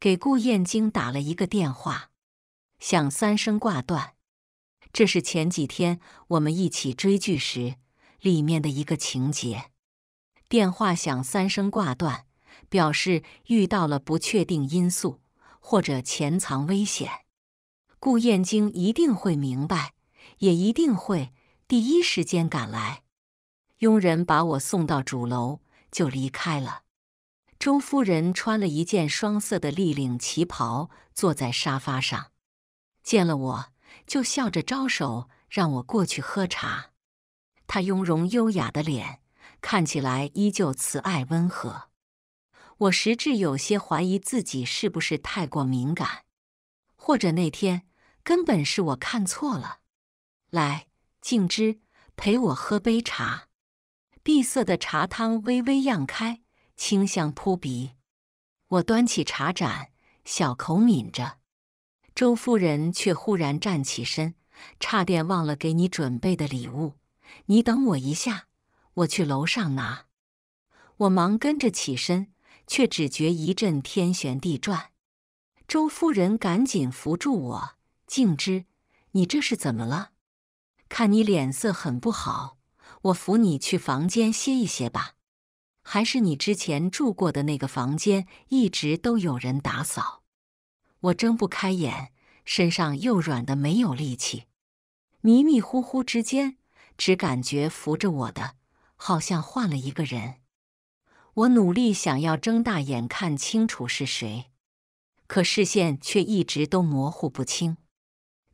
给顾燕京打了一个电话，响三声挂断。这是前几天我们一起追剧时里面的一个情节。电话响三声挂断，表示遇到了不确定因素或者潜藏危险。顾燕京一定会明白，也一定会第一时间赶来。佣人把我送到主楼。就离开了。周夫人穿了一件双色的立领旗袍，坐在沙发上，见了我就笑着招手让我过去喝茶。她雍容优雅的脸看起来依旧慈爱温和。我实质有些怀疑自己是不是太过敏感，或者那天根本是我看错了。来，静之，陪我喝杯茶。碧色的茶汤微微漾开，清香扑鼻。我端起茶盏，小口抿着。周夫人却忽然站起身，差点忘了给你准备的礼物。你等我一下，我去楼上拿。我忙跟着起身，却只觉一阵天旋地转。周夫人赶紧扶住我：“静之，你这是怎么了？看你脸色很不好。”我扶你去房间歇一歇吧，还是你之前住过的那个房间一直都有人打扫？我睁不开眼，身上又软的没有力气，迷迷糊糊之间，只感觉扶着我的好像换了一个人。我努力想要睁大眼看清楚是谁，可视线却一直都模糊不清。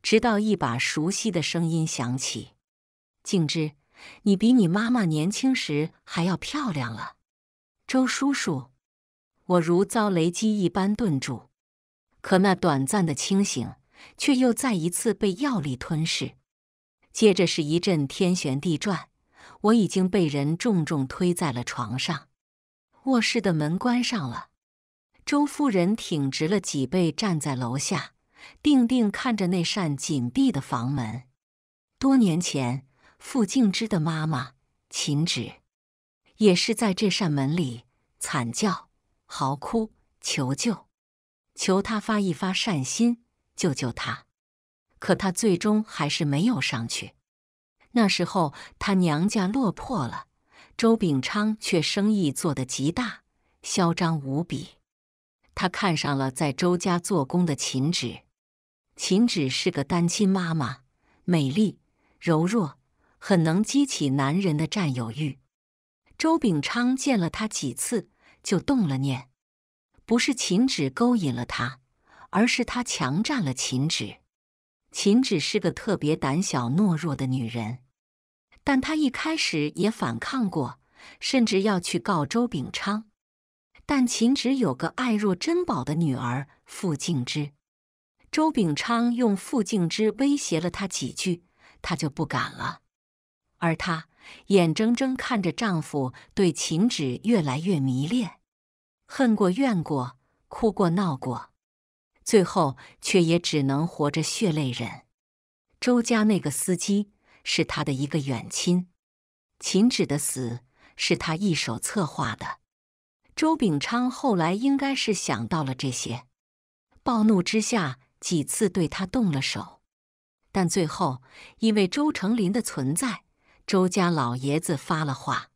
直到一把熟悉的声音响起：“静之，你比你妈妈年轻时还要漂亮了。”周叔叔，我如遭雷击一般顿住，可那短暂的清醒却又再一次被药力吞噬。接着是一阵天旋地转，我已经被人重重推在了床上。卧室的门关上了，周夫人挺直了脊背站在楼下，定定看着那扇紧闭的房门。多年前，傅静之的妈妈秦芷。也是在这扇门里惨叫、嚎哭、求救，求他发一发善心，救救他。可他最终还是没有上去。那时候他娘家落魄了，周秉昌却生意做得极大，嚣张无比。他看上了在周家做工的秦芷。秦芷是个单亲妈妈，美丽柔弱，很能激起男人的占有欲。周秉昌见了他几次，就动了念，不是秦芷勾引了他，而是他强占了秦芷。秦芷是个特别胆小懦弱的女人，但她一开始也反抗过，甚至要去告周秉昌。但秦芷有个爱若珍宝的女儿傅静之，周秉昌用傅静之威胁了她几句，她就不敢了，而她。眼睁睁看着丈夫对秦芷越来越迷恋，恨过怨过，哭过闹过，最后却也只能活着血泪忍。周家那个司机是他的一个远亲，秦芷的死是他一手策划的。周秉昌后来应该是想到了这些，暴怒之下几次对他动了手，但最后因为周成林的存在。周家老爷子发了话，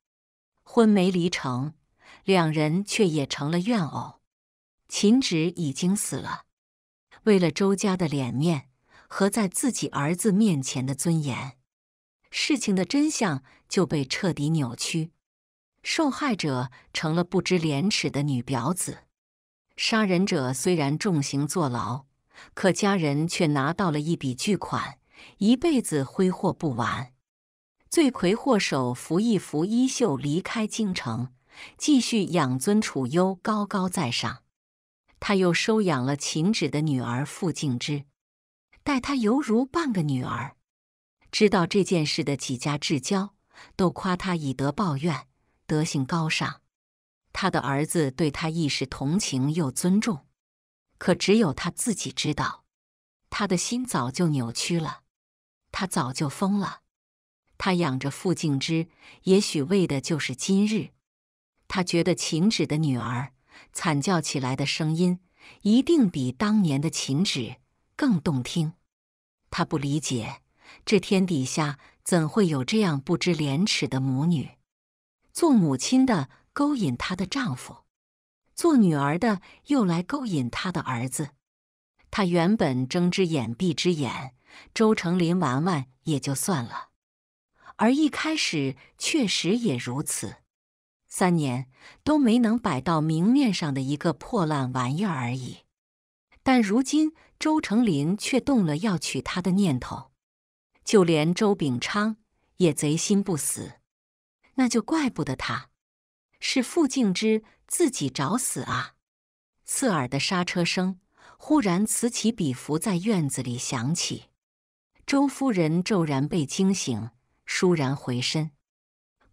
婚没离成，两人却也成了怨偶。秦芷已经死了，为了周家的脸面和在自己儿子面前的尊严，事情的真相就被彻底扭曲。受害者成了不知廉耻的女婊子，杀人者虽然重刑坐牢，可家人却拿到了一笔巨款，一辈子挥霍不完。罪魁祸首扶一扶衣袖离开京城，继续养尊处优，高高在上。他又收养了秦芷的女儿傅静之，待她犹如半个女儿。知道这件事的几家至交都夸他以德报怨，德行高尚。他的儿子对他亦是同情又尊重，可只有他自己知道，他的心早就扭曲了，他早就疯了。他养着傅静之，也许为的就是今日。他觉得秦芷的女儿惨叫起来的声音，一定比当年的秦芷更动听。他不理解，这天底下怎会有这样不知廉耻的母女？做母亲的勾引她的丈夫，做女儿的又来勾引她的儿子。他原本睁只眼闭只眼，周成林玩玩也就算了。而一开始确实也如此，三年都没能摆到明面上的一个破烂玩意儿而已。但如今周成林却动了要娶她的念头，就连周秉昌也贼心不死，那就怪不得他，是傅静之自己找死啊！刺耳的刹车声忽然此起彼伏在院子里响起，周夫人骤然被惊醒。倏然回身，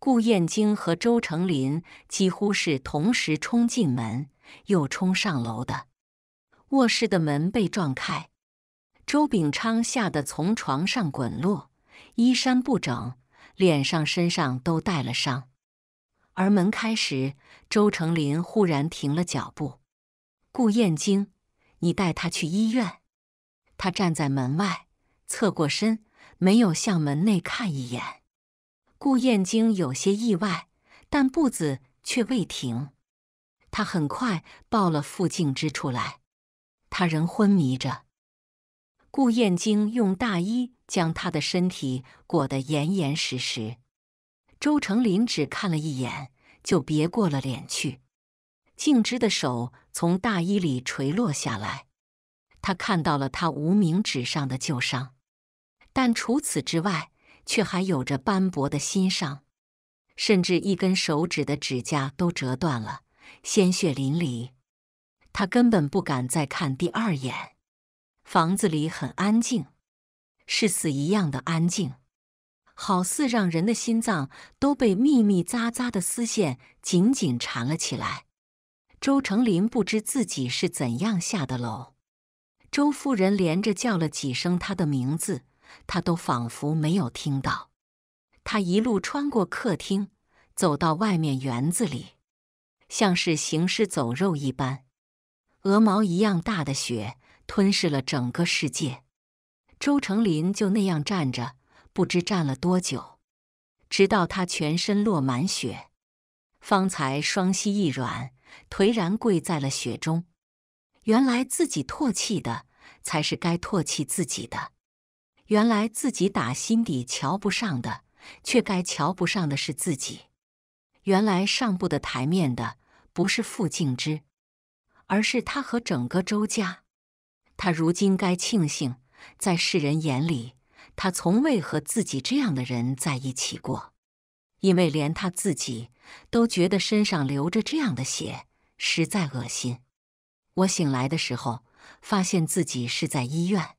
顾燕京和周成林几乎是同时冲进门，又冲上楼的。卧室的门被撞开，周秉昌吓得从床上滚落，衣衫不整，脸上身上都带了伤。而门开时，周成林忽然停了脚步。顾燕京，你带他去医院。他站在门外，侧过身。没有向门内看一眼，顾燕京有些意外，但步子却未停。他很快抱了傅静之出来，他仍昏迷着。顾燕京用大衣将他的身体裹得严严实实。周成林只看了一眼，就别过了脸去。静之的手从大衣里垂落下来，他看到了他无名指上的旧伤，但除此之外，却还有着斑驳的心伤，甚至一根手指的指甲都折断了，鲜血淋漓。他根本不敢再看第二眼。房子里很安静，是死一样的安静。好似让人的心脏都被密密匝匝的丝线紧紧缠了起来。周成林不知自己是怎样下的楼，周夫人连着叫了几声他的名字，他都仿佛没有听到。他一路穿过客厅，走到外面园子里，像是行尸走肉一般。鹅毛一样大的雪吞噬了整个世界。周成林就那样站着。不知站了多久，直到他全身落满雪，方才双膝一软，颓然跪在了雪中。原来自己唾弃的才是该唾弃自己的，原来自己打心底瞧不上的，却该瞧不上的是自己。原来上不得台面的不是傅静之，而是他和整个周家。他如今该庆幸，在世人眼里。他从未和自己这样的人在一起过，因为连他自己都觉得身上流着这样的血实在恶心。我醒来的时候，发现自己是在医院，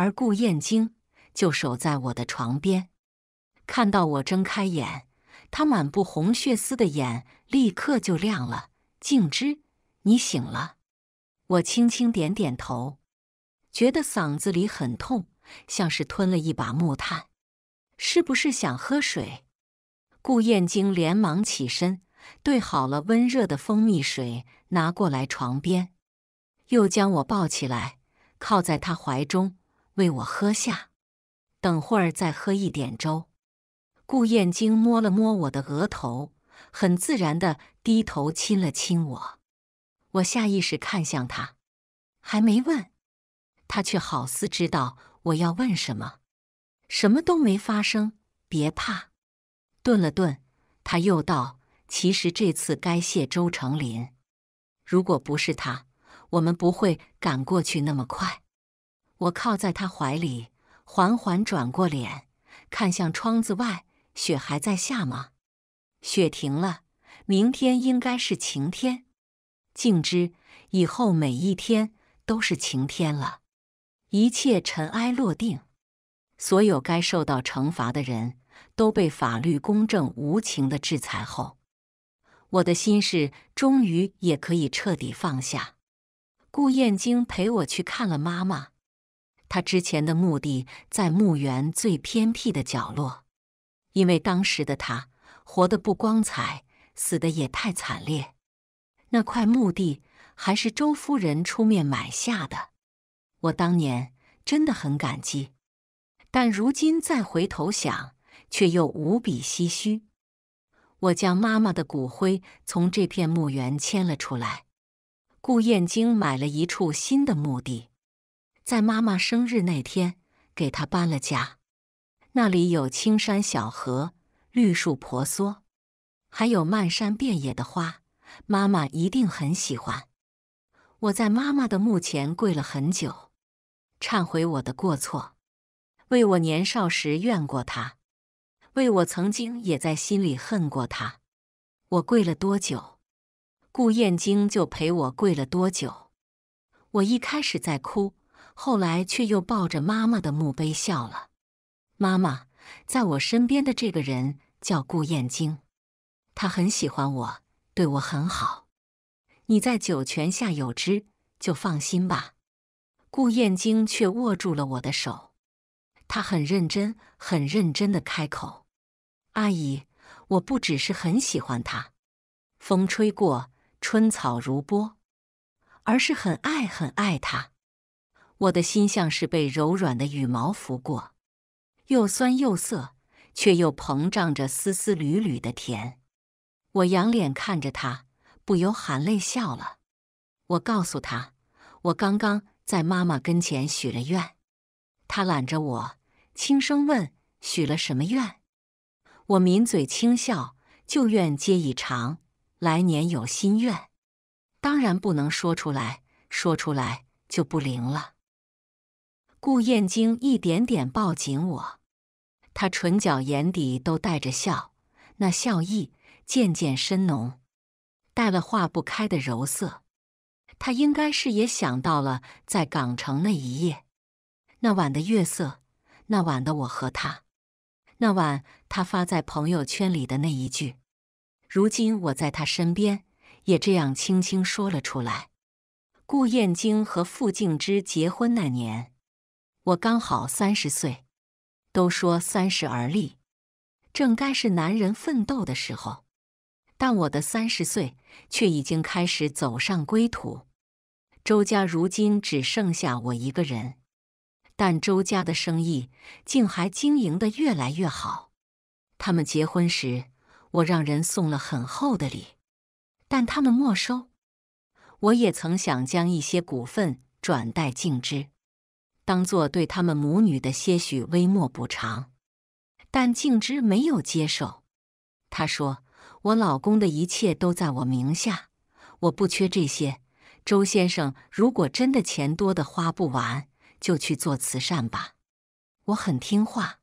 而顾燕京就守在我的床边。看到我睁开眼，他满布红血丝的眼立刻就亮了。静之，你醒了。我轻轻点点头，觉得嗓子里很痛。像是吞了一把木炭，是不是想喝水？顾燕京连忙起身，兑好了温热的蜂蜜水，拿过来床边，又将我抱起来，靠在他怀中，为我喝下。等会儿再喝一点粥。顾燕京摸了摸我的额头，很自然的低头亲了亲我。我下意识看向他，还没问，他却好似知道。我要问什么？什么都没发生，别怕。顿了顿，他又道：“其实这次该谢周成林，如果不是他，我们不会赶过去那么快。”我靠在他怀里，缓缓转过脸，看向窗子外，雪还在下吗？雪停了，明天应该是晴天。静之，以后每一天都是晴天了。一切尘埃落定，所有该受到惩罚的人都被法律公正无情的制裁后，我的心事终于也可以彻底放下。顾燕京陪我去看了妈妈，他之前的墓地在墓园最偏僻的角落，因为当时的他活得不光彩，死的也太惨烈。那块墓地还是周夫人出面买下的。我当年真的很感激，但如今再回头想，却又无比唏嘘。我将妈妈的骨灰从这片墓园迁了出来，顾燕京买了一处新的墓地，在妈妈生日那天给她搬了家。那里有青山小河，绿树婆娑，还有漫山遍野的花，妈妈一定很喜欢。我在妈妈的墓前跪了很久。忏悔我的过错，为我年少时怨过她，为我曾经也在心里恨过她。我跪了多久，顾燕京就陪我跪了多久。我一开始在哭，后来却又抱着妈妈的墓碑笑了。妈妈在我身边的这个人叫顾燕京，他很喜欢我，对我很好。你在九泉下有知，就放心吧。顾燕京却握住了我的手，他很认真、很认真的开口：“阿姨，我不只是很喜欢他，风吹过，春草如波，而是很爱、很爱他。我的心像是被柔软的羽毛拂过，又酸又涩，却又膨胀着丝丝缕缕的甜。我仰脸看着他，不由含泪笑了。我告诉他，我刚刚。”在妈妈跟前许了愿，他揽着我，轻声问：“许了什么愿？”我抿嘴轻笑，旧愿皆已偿，来年有新愿。当然不能说出来，说出来就不灵了。顾燕京一点点抱紧我，他唇角眼底都带着笑，那笑意渐渐深浓，带了化不开的柔色。他应该是也想到了在港城那一夜，那晚的月色，那晚的我和他，那晚他发在朋友圈里的那一句。如今我在他身边，也这样轻轻说了出来。顾燕京和傅静之结婚那年。我刚好三十岁，都说三十而立，正该是男人奋斗的时候，但我的三十岁却已经开始走上归途。周家如今只剩下我一个人，但周家的生意竟还经营的越来越好。他们结婚时，我让人送了很厚的礼，但他们没收。我也曾想将一些股份转贷静之。当做对他们母女的些许微末补偿，但静之没有接受。他说：“我老公的一切都在我名下，我不缺这些。周先生，如果真的钱多的花不完，就去做慈善吧。”我很听话，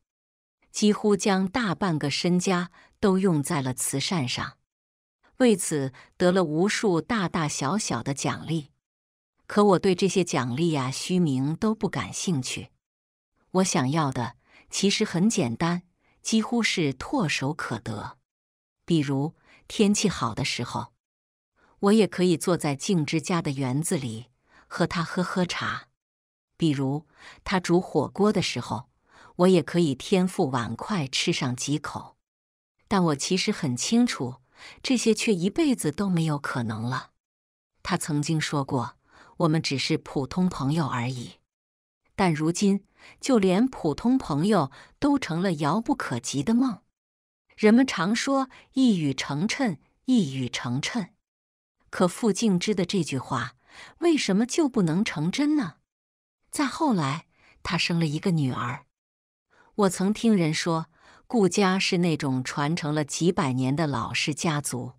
几乎将大半个身家都用在了慈善上，为此得了无数大大小小的奖励。可我对这些奖励呀、虚名都不感兴趣。我想要的其实很简单，几乎是唾手可得。比如天气好的时候，我也可以坐在静之家的园子里和他喝喝茶；比如他煮火锅的时候，我也可以添副碗筷吃上几口。但我其实很清楚，这些却一辈子都没有可能了。他曾经说过。我们只是普通朋友而已，但如今就连普通朋友都成了遥不可及的梦。人们常说一语成谶，一语成谶，可傅静之的这句话为什么就不能成真呢？再后来，他生了一个女儿。我曾听人说，顾家是那种传承了几百年的老式家族，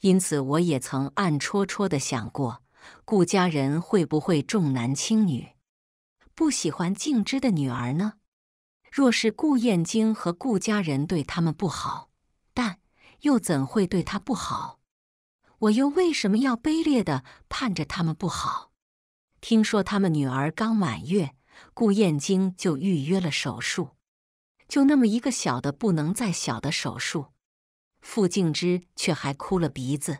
因此我也曾暗戳戳的想过。顾家人会不会重男轻女，不喜欢静之的女儿呢？若是顾燕京和顾家人对他们不好，但又怎会对他不好？我又为什么要卑劣的盼着他们不好？听说他们女儿刚满月，顾燕京就预约了手术，就那么一个小的不能再小的手术，傅静之却还哭了鼻子。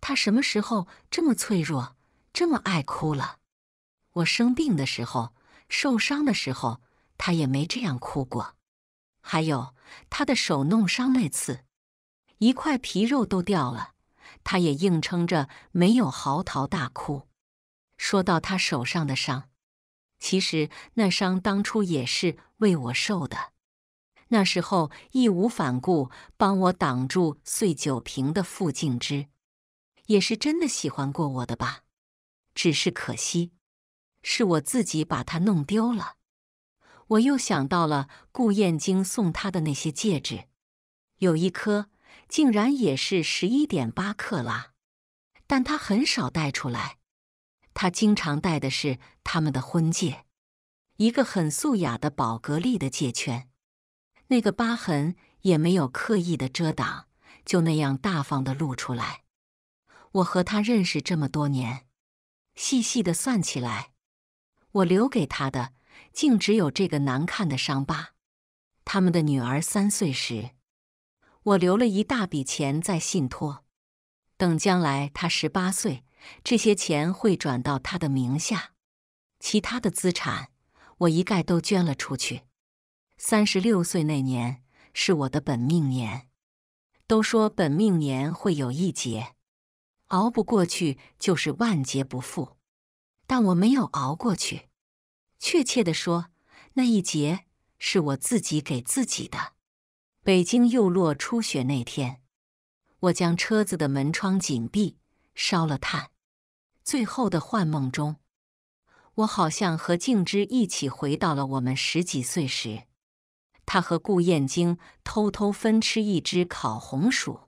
他什么时候这么脆弱，这么爱哭了？我生病的时候，受伤的时候，他也没这样哭过。还有他的手弄伤那次，一块皮肉都掉了，他也硬撑着没有嚎啕大哭。说到他手上的伤，其实那伤当初也是为我受的。那时候义无反顾帮我挡住碎酒瓶的傅静之。也是真的喜欢过我的吧，只是可惜，是我自己把它弄丢了。我又想到了顾燕京送他的那些戒指，有一颗竟然也是十一点八克拉，但他很少戴出来。他经常戴的是他们的婚戒，一个很素雅的宝格丽的戒圈，那个疤痕也没有刻意的遮挡，就那样大方的露出来。我和他认识这么多年，细细的算起来，我留给他的竟只有这个难看的伤疤。他们的女儿三岁时，我留了一大笔钱在信托，等将来他十八岁，这些钱会转到他的名下。其他的资产，我一概都捐了出去。三十六岁那年是我的本命年，都说本命年会有一劫。熬不过去就是万劫不复，但我没有熬过去。确切的说，那一劫是我自己给自己的。北京又落初雪那天，我将车子的门窗紧闭，烧了炭。最后的幻梦中，我好像和静之一起回到了我们十几岁时。他和顾燕京偷偷分吃一只烤红薯，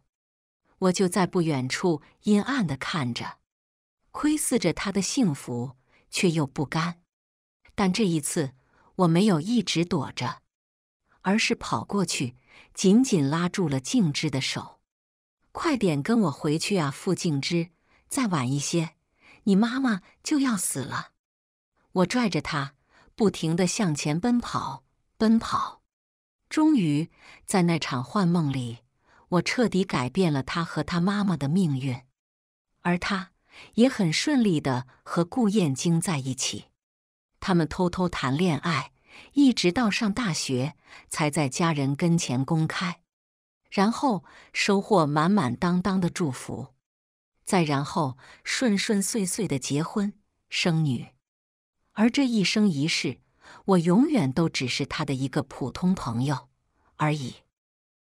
我就在不远处阴暗的看着，窥视着他的幸福，却又不甘。但这一次，我没有一直躲着，而是跑过去，紧紧拉住了静之的手。快点跟我回去啊，傅静之！再晚一些，你妈妈就要死了。我拽着他，不停地向前奔跑，奔跑。终于，在那场幻梦里，我彻底改变了他和他妈妈的命运，而他也很顺利的和顾燕京在一起。他们偷偷谈恋爱，一直到上大学，才在家人跟前公开。然后收获满满当当的祝福，再然后顺顺遂遂的结婚生女，而这一生一世，我永远都只是他的一个普通朋友而已。